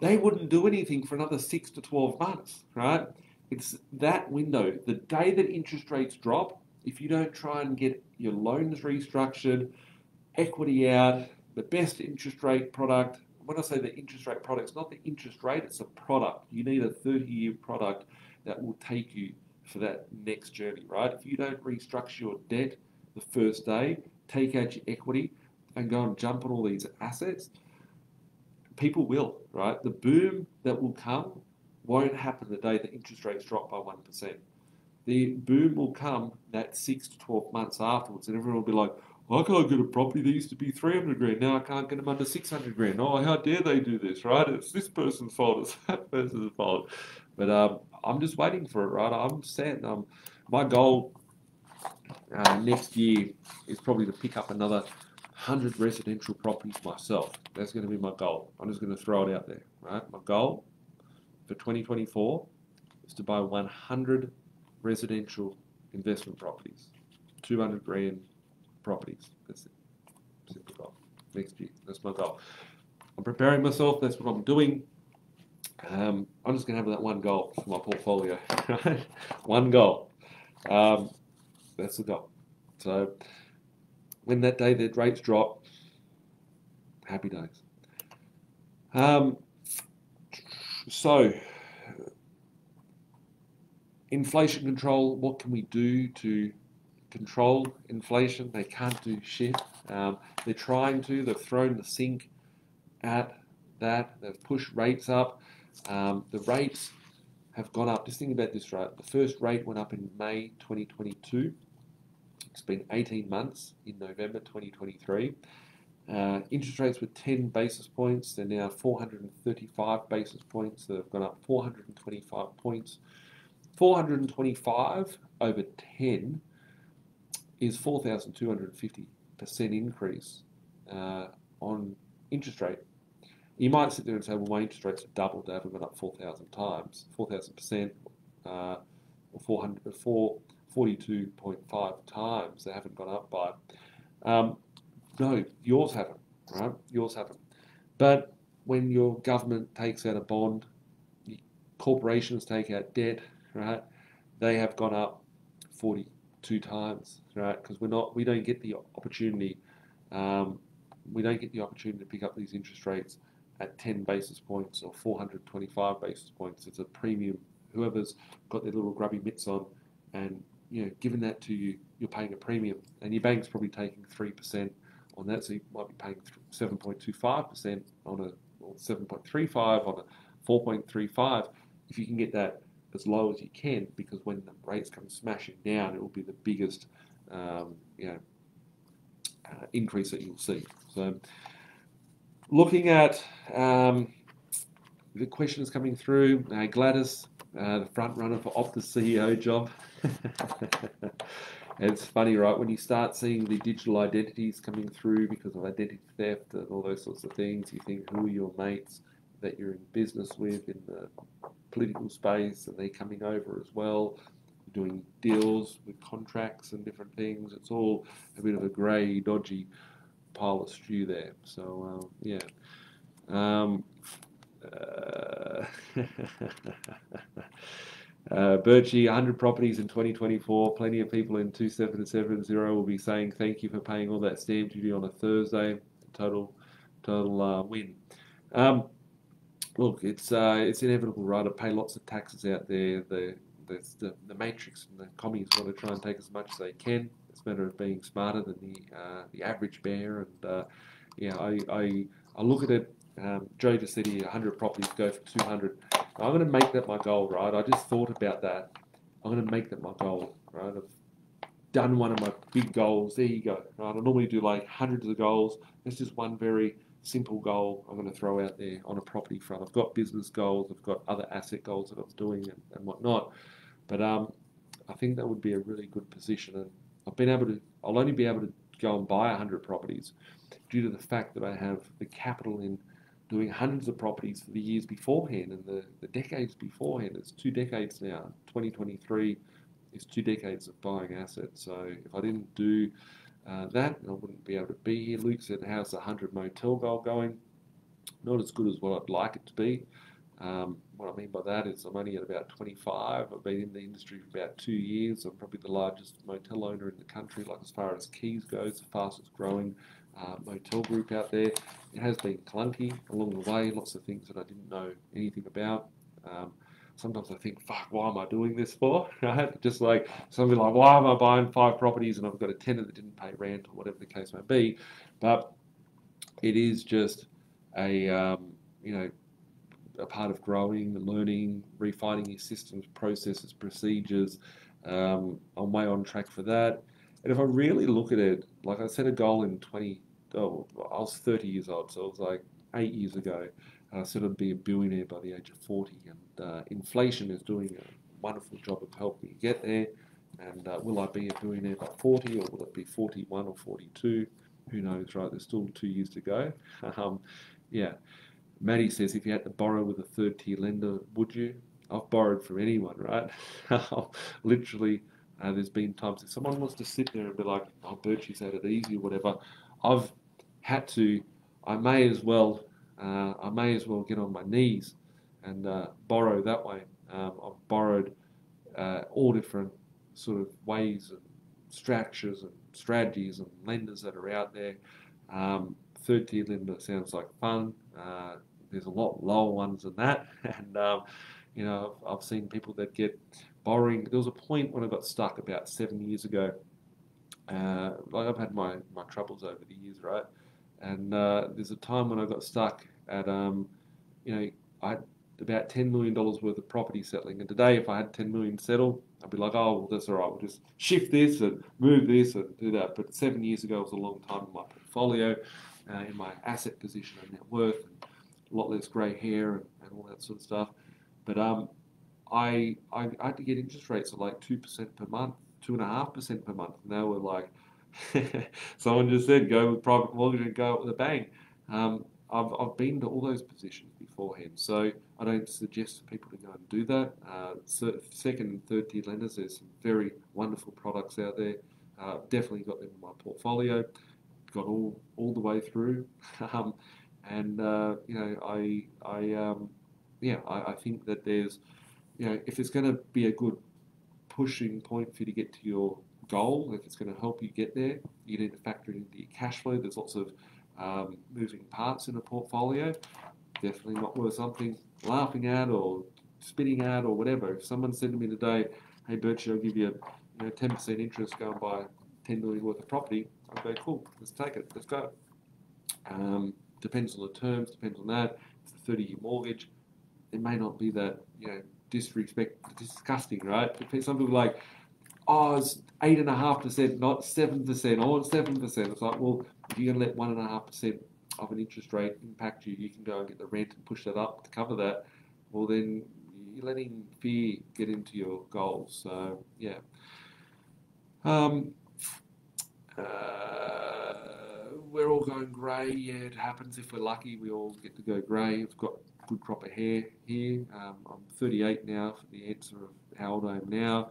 They wouldn't do anything for another 6 to 12 months, right? It's that window. The day that interest rates drop, if you don't try and get your loans restructured, equity out, the best interest rate product. When I say the interest rate product, it's not the interest rate, it's a product. You need a 30 year product that will take you for that next journey, right? If you don't restructure your debt, the first day, take out your equity, and go and jump on all these assets, people will, right? The boom that will come won't happen the day the interest rates drop by 1%. The boom will come that 6 to 12 months afterwards, and everyone will be like, I can't get a property that used to be 300 grand. Now I can't get them under 600 grand. Oh, how dare they do this, right? It's this person's fault. It's that [LAUGHS] person's fault. But um, I'm just waiting for it, right? I'm set. Um, my goal uh, next year is probably to pick up another 100 residential properties myself. That's going to be my goal. I'm just going to throw it out there, right? My goal for 2024 is to buy 100 residential investment properties, 200 grand properties. That's it. Simple goal. Next year. That's my goal. I'm preparing myself. That's what I'm doing. Um, I'm just going to have that one goal for my portfolio. [LAUGHS] One goal. Um, that's the goal. So when that day the rates drop, happy days. Um, so inflation control. What can we do to control inflation. They can't do shit. Um, they're trying to. They've thrown the sink at that. They've pushed rates up. Um, the rates have gone up. Just think about this, right? The first rate went up in May 2022. It's been 18 months in November 2023. Uh, interest rates were 10 basis points. They're now 435 basis points. They've gone up 425 points. 425 over 10 is 4,250% increase uh, on interest rate. You might sit there and say, well, my interest rates have doubled. They haven't gone up 4,000 times, 4,000%, uh, or 400, 4, 42.5 times. They haven't gone up by. Um, no, yours haven't, right? Yours haven't. But when your government takes out a bond, corporations take out debt, right? They have gone up 42 times, right? Because we're not, we don't get the opportunity, um, we don't get the opportunity to pick up these interest rates at 10 basis points or 425 basis points. It's a premium. Whoever's got their little grubby mitts on, and you know, given that to you, you're paying a premium, and your bank's probably taking three percent on that, so you might be paying 7.25 percent on a or 7.35 on a 4.35. If you can get that as low as you can because when the rates come smashing down, it will be the biggest um, you know, uh, increase that you'll see. So, looking at um, the questions coming through, uh, Gladys, uh, the front runner for Optus CEO job. [LAUGHS] it's funny, right? When you start seeing the digital identities coming through because of identity theft and all those sorts of things, you think, who are your mates that you're in business with in the political space, and they're coming over as well, doing deals with contracts and different things. It's all a bit of a grey, dodgy pile of stew there. So um, yeah. Um, uh, [LAUGHS] Uh, Birchie, 100 properties in 2024. Plenty of people in 2770 will be saying thank you for paying all that stamp duty on a Thursday. Total, total uh, win. Um, look, it's uh, it's inevitable, right? To pay lots of taxes out there. The the, the, the matrix and the commies want to try and take as much as they can. It's a matter of being smarter than the uh, the average bear. And uh, yeah, I, I I look at it. Um, Joe just said here, 100 properties go for 200. I'm going to make that my goal, right? I just thought about that. I'm going to make that my goal, right? I've done one of my big goals. There you go, right? I normally do like hundreds of goals. That's just one very simple goal I'm going to throw out there on a property front. I've got business goals, I've got other asset goals that I'm doing and, and whatnot. But um, I think that would be a really good position. And I've been able to, I'll only be able to go and buy 100 properties due to the fact that I have the capital in doing hundreds of properties for the years beforehand and the, the decades beforehand. It's two decades now. 2023 is two decades of buying assets. So if I didn't do uh, that, I wouldn't be able to be here. Luke said, How's the 100 motel goal going? Not as good as what I'd like it to be. Um, what I mean by that is I'm only at about 25. I've been in the industry for about two years. I'm probably the largest motel owner in the country, like as far as keys goes, the fastest growing uh, motel group out there. It has been clunky along the way, lots of things that I didn't know anything about. Um, sometimes I think, fuck, why am I doing this for? [LAUGHS] Just like somebody like, why am I buying five properties and I've got a tenant that didn't pay rent or whatever the case may be. But it is just a um, you know a part of growing, learning, refining your systems, processes, procedures. Um, I'm way on track for that. And if I really look at it, like I set a goal in 20, oh, I was 30 years old, so it was like eight years ago. And I said I'd be a billionaire by the age of 40, and uh, inflation is doing a wonderful job of helping me get there. And uh, will I be a billionaire by 40, or will it be 41 or 42? Who knows, right? There's still two years to go. [LAUGHS] Um, yeah. Maddie says, if you had to borrow with a third tier lender, would you? I've borrowed from anyone, right? [LAUGHS] Literally, uh, there's been times if someone wants to sit there and be like, oh, Birchie's had it easy or whatever, I've had to, I may as well, uh, I may as well get on my knees and uh, borrow that way. Um, I've borrowed uh, all different sort of ways and structures and strategies and lenders that are out there. Um, third tier lender sounds like fun. Uh, there's a lot lower ones than that, [LAUGHS] and um, you know I've, I've, seen people that get borrowing. There was a point when I got stuck about seven years ago. Uh, like I've had my, my troubles over the years, right? And uh, there's a time when I got stuck at, um, you know, I had about ten million dollars worth of property settling, and today if I had 10 million settled, I'd be like, oh, well, that's all right. We'll just shift this and move this and do that. But seven years ago was a long time in my portfolio, uh, in my asset position and net worth. And, a lot less grey hair and, and, all that sort of stuff. But um, I, I, I had to get interest rates of like two percent per month, two and a half percent per month, and they were like, [LAUGHS] someone just said, go with private mortgage and go with a bang. Um, I've, I've been to all those positions beforehand, so I don't suggest people to go and do that. Uh, second and third tier lenders, there's some very wonderful products out there. Uh, definitely got them in my portfolio, got all all the way through. [LAUGHS] um, and uh, you know, I, I, um, yeah, I, I, think that there's, you know, if it's going to be a good pushing point for you to get to your goal, if it's going to help you get there, you need to factor into your cash flow. There's lots of um, moving parts in a portfolio. Definitely not worth something laughing at or spitting at or whatever. If someone said to me today, "Hey, Birchie, I'll give you, a, you know, 10% interest, go and buy 10 million worth of property," I'd go, "Cool, let's take it, let's go." Um, depends on the terms, depends on that. It's a 30 year mortgage. It may not be that, you know, disrespect, disgusting, right? Some people like, oh, it's eight and a half percent, not seven percent. I want seven percent. It's like, well, if you're gonna let one and a half percent of an interest rate impact you, you can go and get the rent and push that up to cover that. Well, then you're letting fear get into your goals. So yeah. Um, uh, we're all going grey. Yeah, it happens. If we're lucky, we all get to go grey. I've got good crop of hair here. Um, I'm 38 now for the answer of how old I am now.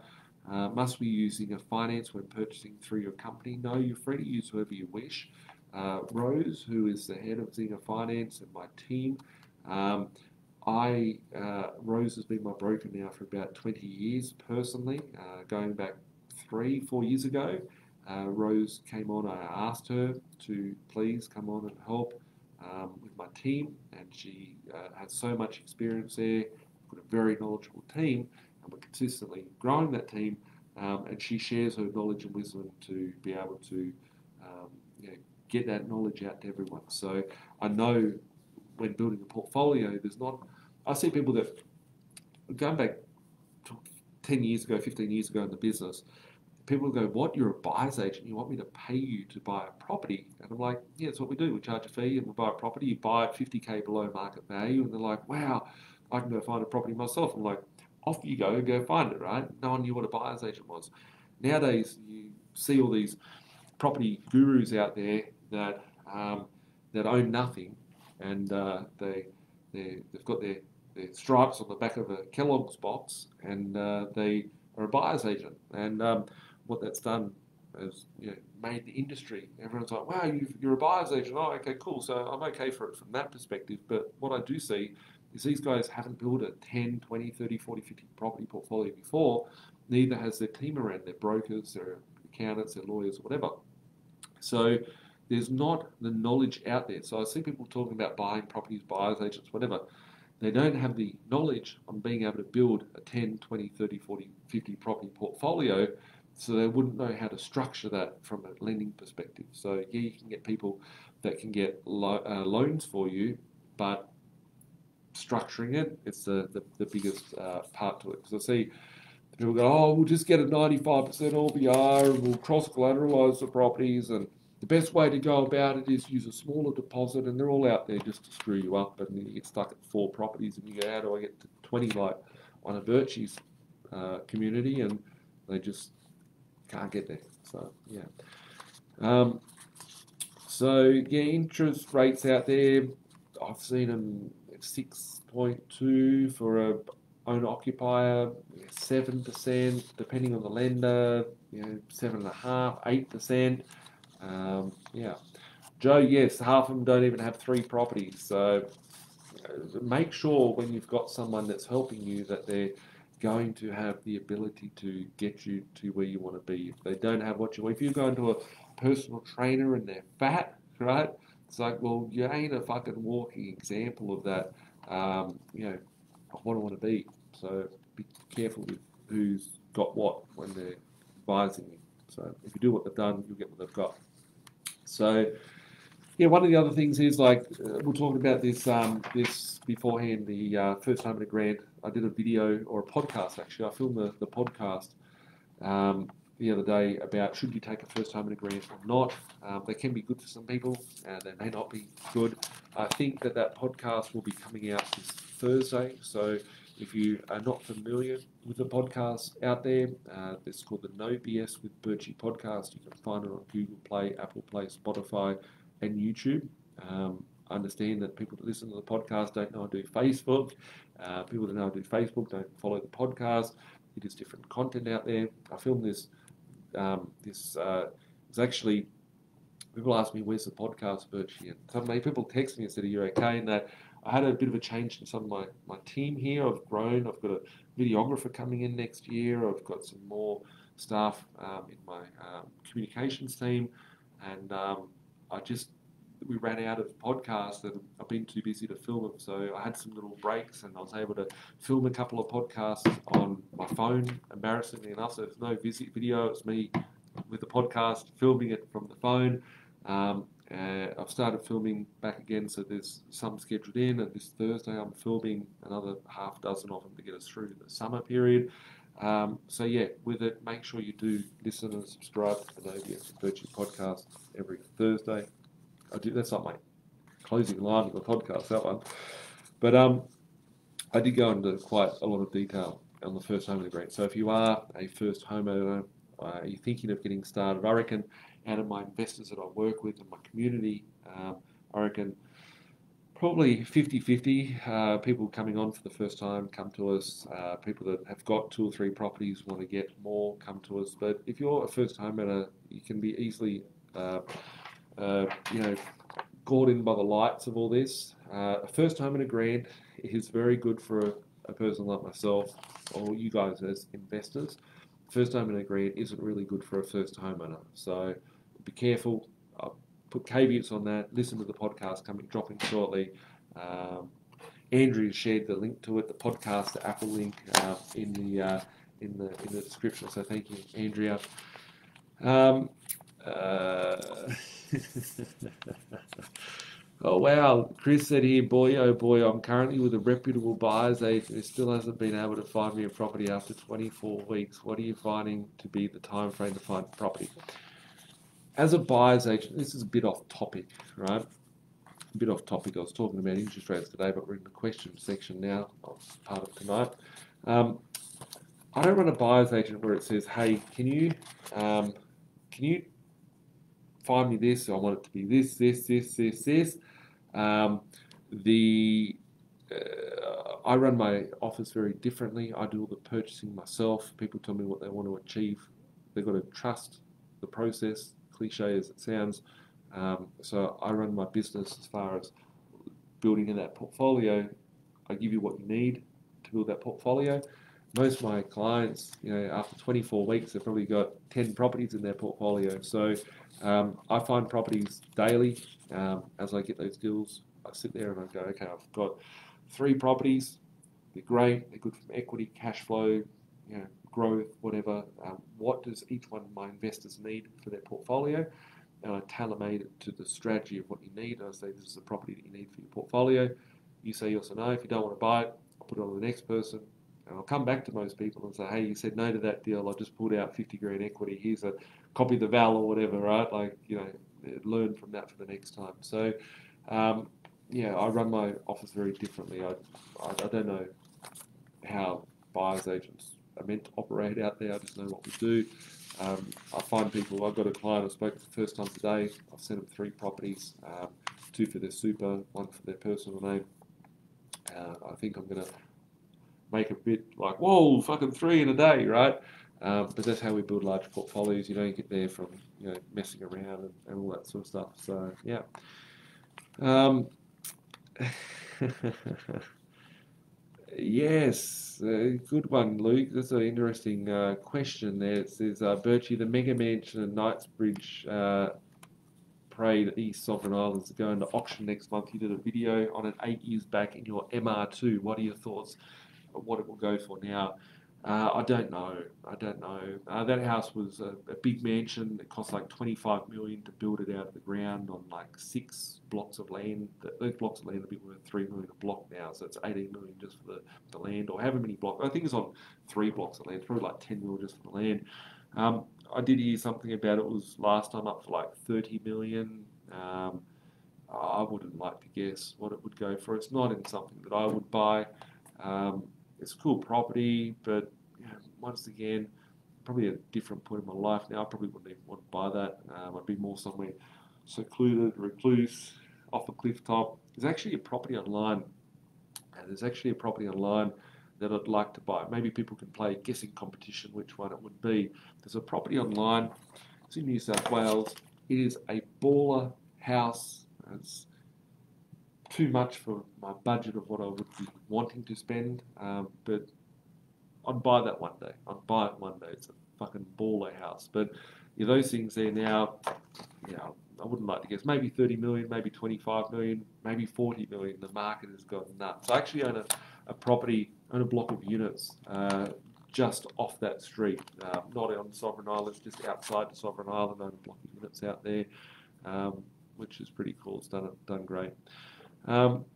Uh, must be using a finance when purchasing through your company? No, you're free to use whoever you wish. Uh, Rose, who is the head of Zinga Finance and my team, um, I uh, Rose has been my broker now for about 20 years personally, uh, going back three, four years ago. Uh, Rose came on. I asked her to please come on and help um, with my team, and she uh, has so much experience there. Got a very knowledgeable team, and we're consistently growing that team. Um, and she shares her knowledge and wisdom to be able to um, you know, get that knowledge out to everyone. So I know when building a portfolio, there's not. I see people that going back 10 years ago, 15 years ago in the business, people go, What? You're a buyer's agent. You want me to pay you to buy a property? And I'm like, Yeah, that's what we do. We charge a fee and we buy a property. You buy it 50K below market value. And they're like, Wow, I can go find a property myself. I'm like, Off you go, go find it, right? No one knew what a buyer's agent was. Nowadays, you see all these property gurus out there that um, that own nothing and uh, they, they, they've got their, their stripes on the back of a Kellogg's box and uh, they are a buyer's agent. And um, what that's done is you know, made the industry. Everyone's like, wow, you are a buyer's agent. Oh, okay, cool. So I'm okay for it from that perspective. But what I do see is these guys haven't built a 10, 20, 30, 40, 50 property portfolio before. Neither has their team around, their brokers, their accountants, their lawyers, whatever. So there's not the knowledge out there. So I see people talking about buying properties, buyer's agents, whatever. they don't have the knowledge on being able to build a 10, 20, 30, 40, 50 property portfolio, so they wouldn't know how to structure that from a lending perspective. So, yeah, you can get people that can get lo- uh, loans for you, but structuring it, it's the, the, the biggest uh, part to it. Because I see people go, oh, we'll just get a 95% LVR and we'll cross collateralize the properties and the best way to go about it is use a smaller deposit, and they're all out there just to screw you up. And you get stuck at four properties, and you go, "How do I get to 20 like on a Virtues uh, community?" And they just can't get there. So yeah. Um, so yeah, interest rates out there. I've seen them six point two for a owner occupier, seven percent depending on the lender. You know, seven and a half, eight percent. Um, yeah. Joe, yes, half of them don't even have three properties. So uh, make sure when you've got someone that's helping you that they're going to have the ability to get you to where you want to be. If they don't have what you want, if you go into a personal trainer and they're fat, right? It's like, well, you ain't a fucking walking example of that. Um, you know, what I want to be. So be careful with who's got what when they're advising you. So if you do what they've done, you'll get what they've got. So, yeah, one of the other things is like uh, we're talking about this um, this beforehand. The uh, first time in a grant, I did a video or a podcast actually. I filmed the, the podcast um, the other day about should you take a first time in a grant or not. Um, they can be good for some people, uh, they may not be good. I think that that podcast will be coming out this Thursday. So if you are not familiar with the podcast out there, uh, it's called the No BS with Birchie podcast. You can find it on Google Play, Apple Play, Spotify, and YouTube. Um, I understand that people that listen to the podcast don't know I do Facebook. Uh, people that know to do Facebook don't follow the podcast. It is different content out there. I filmed this. Um, this uh, is actually people ask me where's the podcast Birchie, and some people text me and said, "Are you okay?" And that I had a bit of a change in some of my, my team here. I've grown. I've got a videographer coming in next year. I've got some more staff um, in my um, communications team. And um, I just, we ran out of podcasts and I've been too busy to film them. So I had some little breaks and I was able to film a couple of podcasts on my phone, embarrassingly enough. So there's no video, it's me with the podcast, filming it from the phone. Um, uh, I've started filming back again, so there's some scheduled in. And this Thursday, I'm filming another half dozen of them to get us through the summer period. Um, so yeah, with it, make sure you do listen and subscribe to the OBS Birchie podcast every Thursday. I do. That's not my closing line of the podcast. That one, but um, I did go into quite a lot of detail on the first home the grant. So if you are a first homeowner, uh, you're thinking of getting started, I reckon out of my investors that I work with in my community, um, I reckon probably 50 50 uh, people coming on for the first time come to us. Uh, people that have got two or three properties want to get more come to us. But if you're a first homeowner, you can be easily, uh, uh you know, caught in by the lights of all this. Uh, first a grant is very good for a, a person like myself or you guys as investors. First home owner grant isn't really good for a first homeowner. So be careful. I'll put caveats on that. Listen to the podcast coming dropping shortly. Um, Andrea shared the link to it, the podcast, the Apple link uh, in the uh, in the in the description. So thank you, Andrea. Um, uh, [LAUGHS] oh wow, Chris said here, boy oh boy, I'm currently with a reputable buyer's agent who still hasn't been able to find me a property after 24 weeks. What are you finding to be the time frame to find property? as a buyer's agent, this is a bit off topic, right? A bit off topic. I was talking about interest rates today, but we're in the question section now, part of tonight. Um, I don't run a buyer's agent where it says, "Hey, can you, um, can you find me this? I want it to be this, this, this, this, this." Um, the uh, I run my office very differently. I do all the purchasing myself. People tell me what they want to achieve. They've got to trust the process cliche as it sounds. Um, so I run my business as far as building in that portfolio. I give you what you need to build that portfolio. Most of my clients, you know, after 24 weeks, they've probably got 10 properties in their portfolio. So um, I find properties daily um, as I get those deals. I sit there and I go, okay, I've got three properties. They're great. They're good from equity, cash flow, you know, growth, whatever. Um, what does each one of my investors need for their portfolio? And I tailor-made it to the strategy of what you need. I say this is the property that you need for your portfolio. You say yes or no. If you don't want to buy it, I'll put it on the next person. And I'll come back to most people and say, hey, you said no to that deal. I just pulled out 50 grand equity. Here's a copy the val or whatever, right? Like, you know, learn from that for the next time. So, um, yeah, I run my office very differently. I, I, I, don't know how buyers agents are meant to operate out there. I just know what we do. Um, I find people. I've got a client I spoke to the first time today. I've sent them three properties, um, two for their super, one for their personal name. Uh, I think I'm going to make a bit like, whoa, fucking three in a day, right? Um, but that's how we build large portfolios. You don't get there from you know messing around and, and all that sort of stuff. So yeah. Um, [LAUGHS] yes, uh, good one, Luke. That's an interesting uh, question there. It says, uh, Birchie, the Mega Mansion and Knightsbridge uh, Parade East Sovereign Islands are going to auction next month. You did a video on it eight years back in your MR2. What are your thoughts what it will go for now? Uh, I don't know. I don't know. Uh, that house was a, a, big mansion. It cost like 25 million to build it out of the ground on like six blocks of land. Those blocks of land will be worth three million a block now, so it's 18 million just for the, the land, or however many blocks. I think it's on three blocks of land. Probably like 10 million just for the land. Um, I did hear something about it was last time up for like 30 million. Um, I wouldn't like to guess what it would go for. It's not in something that I would buy. Um, it's a cool property, but you know, once again, probably a different point in my life now. I probably wouldn't even want to buy that. Um, I'd be more somewhere secluded, recluse, off a cliff top. There's actually a property online. Uh, there's actually a property online that I'd like to buy. Maybe people can play a guessing competition which one it would be. There's a property online. It's in New South Wales. It is a baller house. It's too much for my budget of what I would be wanting to spend, um, but I'd buy that one day. I'd buy it one day. It's a fucking baller house. But yeah, those things there now, yeah, I wouldn't like to guess. Maybe 30 million, maybe 25 million, maybe 40 million. The market has gone nuts. I actually own a, a property, own a block of units uh, just off that street, uh, not on Sovereign Island, just outside the Sovereign Island. own a block of units out there, um, which is pretty cool. It's done done great. Um,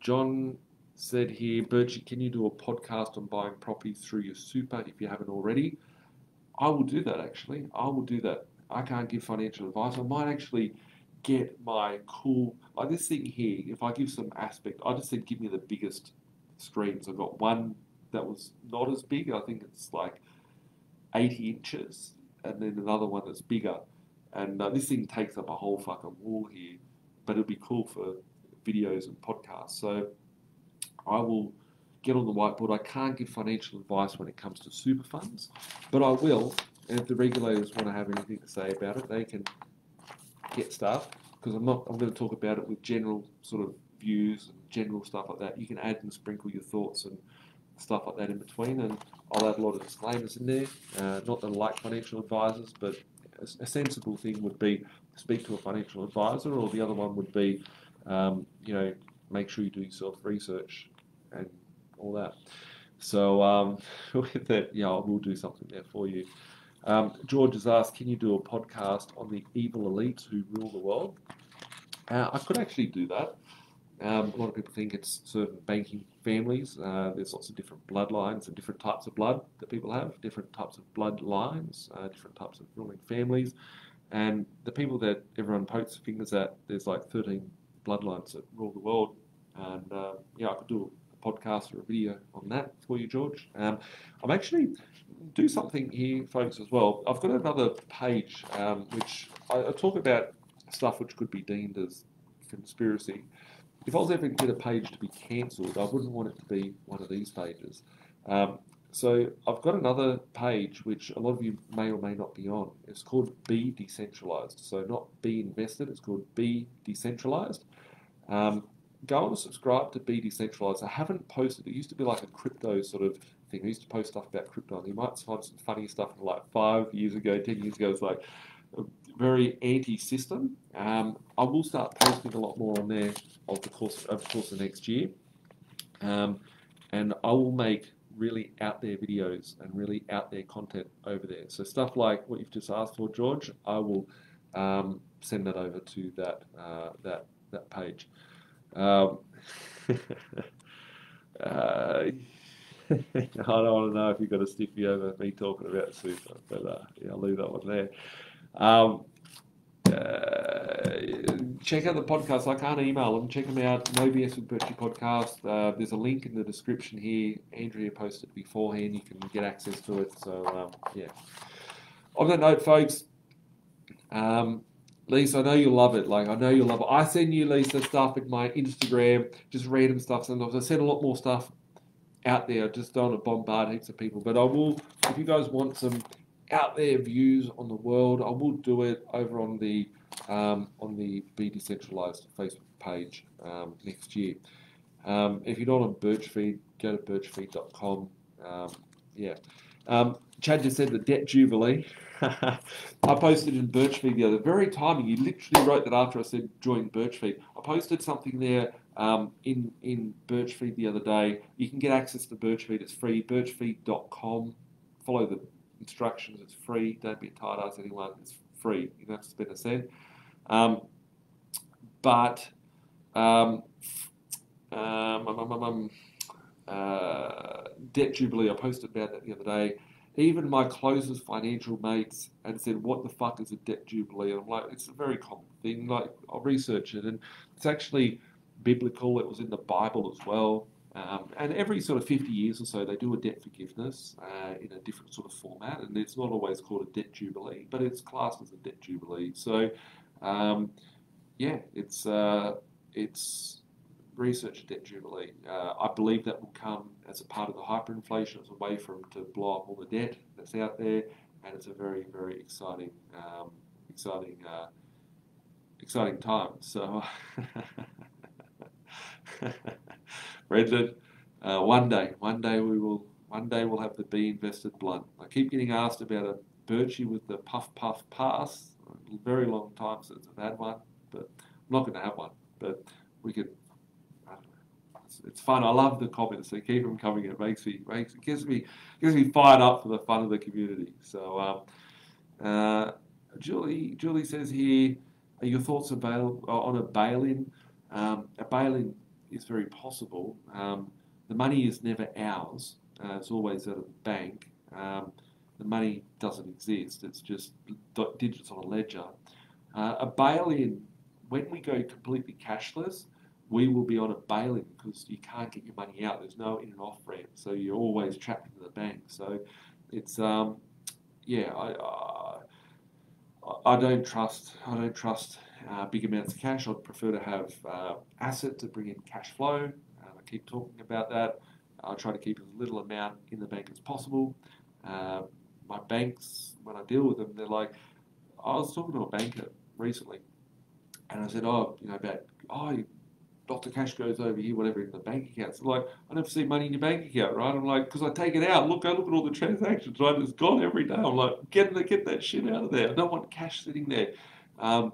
John said here, Birchie, can you do a podcast on buying properties through your super if you haven't already? I will do that actually. I will do that. I can't give financial advice. I might actually get my cool, like this thing here, if I give some aspect, I just said give me the biggest screens. I've got one that was not as big. I think it's like 80 inches, and then another one that's bigger. And uh, this thing takes up a whole fucking wall here but it'll be cool for videos and podcasts. So I will get on the whiteboard. I can't give financial advice when it comes to super funds, but I will. And if the regulators want to have anything to say about it, they can get stuff because I'm not. I'm going to talk about it with general sort of views and general stuff like that. You can add and sprinkle your thoughts and stuff like that in between, and I'll add a lot of disclaimers in there. Uh, not that I like financial advisors, but a, a sensible thing would be speak to a financial advisor, or the other one would be, um, you know, make sure you do self research and all that. So um, [LAUGHS] with that, yeah, I will do something there for you. Um, George has asked, can you do a podcast on the evil elites who rule the world? Uh, I could actually do that. Um, a lot of people think it's certain banking families. Uh, there's lots of different bloodlines and different types of blood that people have, different types of bloodlines, uh, different types of ruling families. And the people that everyone pokes fingers at, there's like 13 bloodlines that rule the world. And uh, yeah, I could do a podcast or a video on that for you, George. Um, I'm actually do something here, folks, as well. I've got another page um, which I, I, talk about stuff which could be deemed as conspiracy. If I was ever to get a page to be cancelled, I wouldn't want it to be one of these pages. Um, so I've got another page which a lot of you may or may not be on. It's called B.Decentralized. So not B.Invested, it's called Be Decentralized. Um, go and subscribe to B.Decentralized. I haven't posted, it used to be like a crypto sort of thing. I used to post stuff about crypto. And you might find some funny stuff from like five years ago, ten years ago. It's like very anti-system. Um, I will start posting a lot more on there of the course of course of next year, um, and I will make really out there videos and really out there content over there. So stuff like what you've just asked for, George, I will um, send that over to that uh, that that page. Um, [LAUGHS] uh, [LAUGHS] I don't want to know if you've got a stiffy over me talking about super, but uh, yeah, I'll leave that one there. Um, check out the podcast. I can't email them. Check them out. No BS with Birchie podcast. Uh, there's a link in the description here. Andrea posted beforehand. You can get access to it. So um, yeah. On that note, folks. Um, Lisa, I know you love it. Like I know you love it. I send you Lisa stuff in my Instagram, just random stuff. Sometimes I send a lot more stuff out there. I just don't want to bombard heaps of people, but I will. If you guys want some out there views on the world, I will do it over on the um, on the B.Decentralized Facebook page um, next year. Um, if you're not on Birchfeed, go to birchfeed.com. Um, yeah. Um, Chad just said the debt jubilee. [LAUGHS] I posted in Birchfeed the other very timing. He literally wrote that after I said join Birchfeed. I posted something there um, in in Birchfeed the other day. You can get access to Birchfeed. It's free. Birchfeed.com. Follow the instructions. It's free. Don't be a tight anyone. It's free. You don't have to spend a cent. Um, but um, um, um, um, um uh, debt jubilee. I posted about that the other day. Even my closest financial mates and said, "What the fuck is a debt jubilee?" And I'm like, "It's a very common thing. Like I'll research it, and it's actually biblical. It was in the Bible as well." Um, and every sort of 50 years or so, they do a debt forgiveness uh, in a different sort of format, and it's not always called a debt jubilee, but it's classed as a debt jubilee. So, um, yeah, it's uh, it's research debt jubilee. Uh, I believe that will come as a part of the hyperinflation as a way for them to blow up all the debt that's out there, and it's a very very exciting um, exciting uh, exciting time. So. [LAUGHS] [LAUGHS] Brendan, uh, one day, one day we will, one day we'll have the B.Invested blunt. I keep getting asked about a Birchie with the puff puff pass. A very long time since I've had one, but I'm not going to have one. But we could. I don't know. It's, it's fun. I love the comments. They keep them coming. It makes me, makes it gives me, gives me fired up for the fun of the community. So, um, uh, Julie, Julie says here, are your thoughts on a bail-in? Um, a bail-in is very possible. Um, the money is never ours. Uh, it's always at a bank. Um, the money doesn't exist. It's just digits on a ledger. Uh, a bail-in, when we go completely cashless, we will be on a bail-in because you can't get your money out. There's no in and off ramp, so you're always trapped in the bank. So it's um, yeah, I, I I don't trust I don't trust uh, big amounts of cash. I'd prefer to have uh, asset to bring in cash flow. Uh, I keep talking about that. I try to keep as little amount in the bank as possible. Uh, my banks, when I deal with them, they're like, I was talking to a banker recently, and I said, oh, you know, about, oh, Dr. Cash goes over here, whatever, in the bank account. So like, I never see money in your bank account, right? I'm like, because I take it out. Look, I look at all the transactions, right? It's gone every day. I'm like, get, get that shit out of there. I don't want cash sitting there. Um,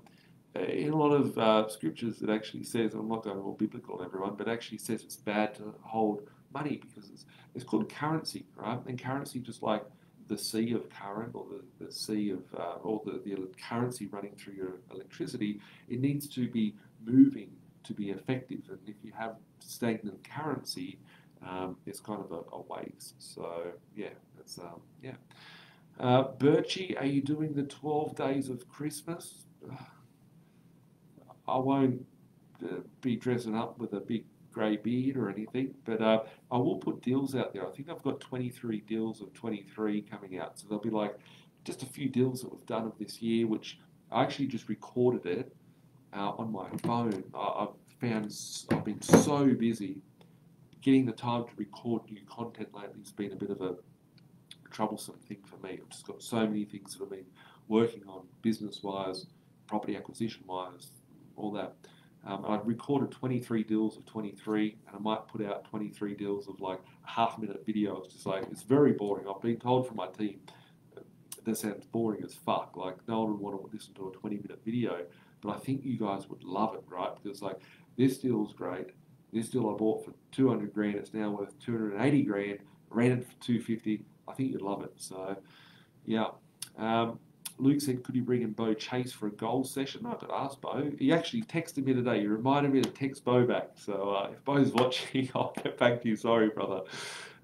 in a lot of uh, scriptures, it actually says, I'm not going all biblical on everyone, but actually says it's bad to hold money because it's, it's called currency, right? And currency, just like the sea of current or the, the sea of, uh, or the, the currency running through your electricity, it needs to be moving to be effective. And if you have stagnant currency, um, it's kind of a, a, waste. So, yeah, that's, um, yeah. Uh, Birchie, are you doing the 12 days of Christmas? [SIGHS] I won't uh, be dressing up with a big grey beard or anything, but uh, I will put deals out there. I think I've got 23 deals of 23 coming out, so there'll be like just a few deals that we've done of this year, which I actually just recorded it uh, on my phone. I, have found I've been so busy getting the time to record new content lately has been a bit of a troublesome thing for me. I've just got so many things that I've been working on business wise, property acquisition wise, all that. Um, I recorded 23 deals of 23, and I might put out 23 deals of like a half minute video. It's just like, it's very boring. I've been told from my team, that sounds boring as fuck. Like no one would want to listen to a 20 minute video, but I think you guys would love it, right? Because like this deal's great. This deal I bought for 200 grand. It's now worth 280 grand. Rented for 250. I think you'd love it. So, yeah. Um, Luke said, could you bring in Bo Chase for a goal session? I could ask Bo. He actually texted me today. He reminded me to text Bo back. So uh, if Bo's [LAUGHS] watching, I'll get back to you. Sorry, brother.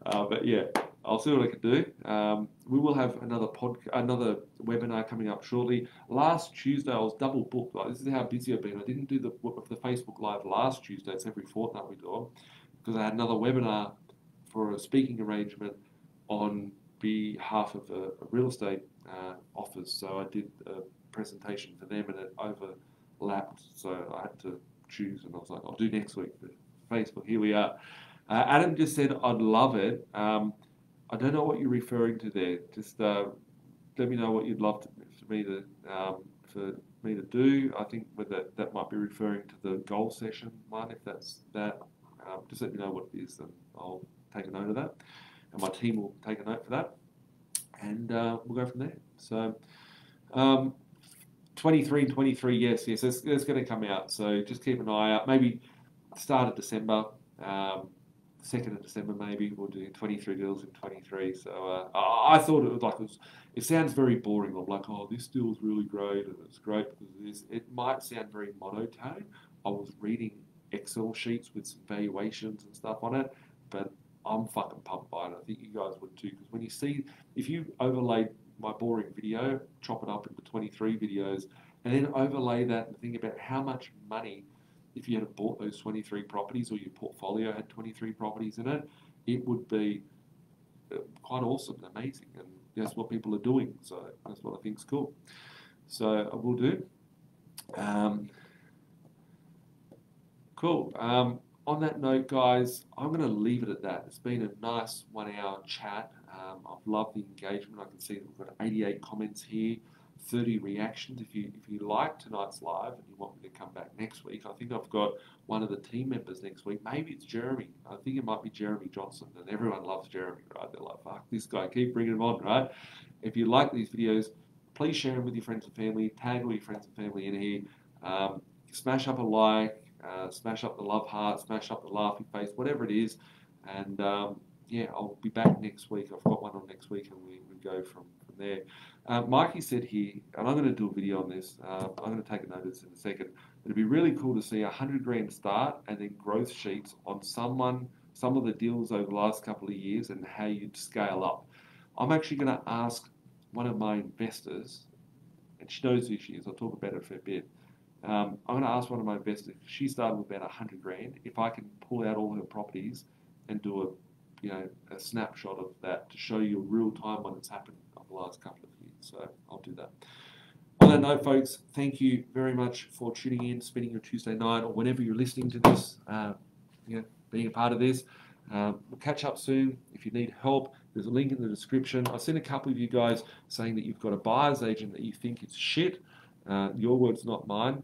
Uh, but yeah, I'll see what I can do. Um, we will have another pod, another webinar coming up shortly. Last Tuesday, I was double booked. Like, this is how busy I've been. I didn't do the the Facebook Live last Tuesday. It's every fortnight we do it because I had another webinar for a speaking arrangement on behalf of a, a real estate uh, offers. So I did a presentation for them, and it overlapped. So I had to choose, and I was like, I'll do next week for Facebook. Here we are. Uh, Adam just said, I'd love it. Um, I don't know what you're referring to there. Just uh, let me know what you'd love to, for me to um, for me to do. I think that that might be referring to the goal session one. If that's that, um, just let me know what it is, and I'll take a note of that, and my team will take a note for that, and uh, we'll go from there. So. Um, 23 and 23, yes, yes, it's, it's going to come out. So just keep an eye out. Maybe start of December. Um, second of December maybe we'll do 23 deals in 23. So uh, I thought it was like it, was, it sounds very boring. I'm like, oh, this deal is really great and it's great because it is. It might sound very monotone. I was reading Excel sheets with some valuations and stuff on it, but I'm fucking pumped by it. I think you guys would too because when you see if you overlay my boring video, chop it up into 23 videos, and then overlay that and think about how much money if you had bought those 23 properties or your portfolio had 23 properties in it, it would be uh, quite awesome and amazing. And that's what people are doing. So that's what I think is cool. So I will do. Um, cool. Um, on that note, guys, I'm going to leave it at that. It's been a nice one hour chat. Um, I've loved the engagement. I can see we've got 88 comments here. 30 reactions. If you if you like tonight's live and you want me to come back next week, I think I've got one of the team members next week. Maybe it's Jeremy. I think it might be Jeremy Johnson, and everyone loves Jeremy, right? They're like, "Fuck this guy, keep bringing him on," right? If you like these videos, please share them with your friends and family. Tag all your friends and family in here. Um, smash up a like, uh, smash up the love heart, smash up the laughing face, whatever it is, and um, yeah, I'll be back next week. I've got one on next week, and we, we go from from there. Uh, Mikey said here, and I'm going to do a video on this. Uh, I'm going to take a notice in a second. It'd be really cool to see a hundred grand start and then growth sheets on someone, some of the deals over the last couple of years and how you'd scale up. I'm actually going to ask one of my investors, and she knows who she is. I'll talk about it for a bit. Um, I'm going to ask one of my investors. She started with about a hundred grand. If I can pull out all her properties and do a, you know, a snapshot of that to show you real time when it's happened over the last couple of years. so I'll do that. On that note, folks, thank you very much for tuning in, spending your Tuesday night, or whenever you're listening to this, uh, you know, being a part of this. Um, we'll catch up soon. If you need help, there's a link in the description. I've seen a couple of you guys saying that you've got a buyer's agent that you think is shit. Uh, your words, not mine.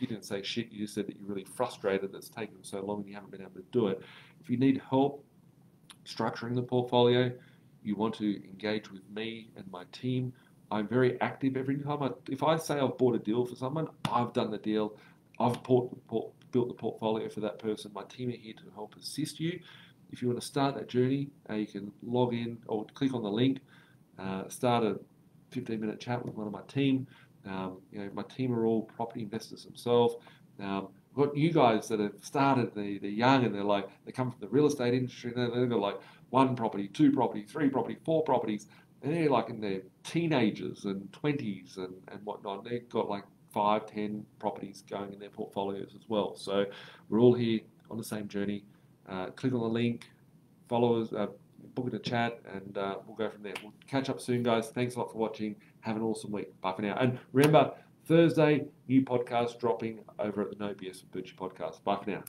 You didn't say shit. You just said that you're really frustrated that it's taken so long and you haven't been able to do it. If you need help structuring the portfolio, you want to engage with me and my team, I'm very active every time. I, if I say I've bought a deal for someone, I've done the deal. I've built the portfolio for that person. My team are here to help assist you. If you want to start that journey, uh, you can log in or click on the link, uh, start a 15 minute chat with one of my team. Um, you know, my team are all property investors themselves. Um, I've got you guys that have started, they, they're young and they're like, they come from the real estate industry, and they've got like one property, two property, three property, four properties and they're like in their teenagers and 20s and, and whatnot. They've got like five, ten properties going in their portfolios as well. So we're all here on the same journey. Uh, click on the link, follow us, uh, book in a chat, and uh, we'll go from there. We'll catch up soon, guys. Thanks a lot for watching. Have an awesome week. Bye for now. And remember, Thursday, new podcast dropping over at the No BS Birchie podcast. Bye for now.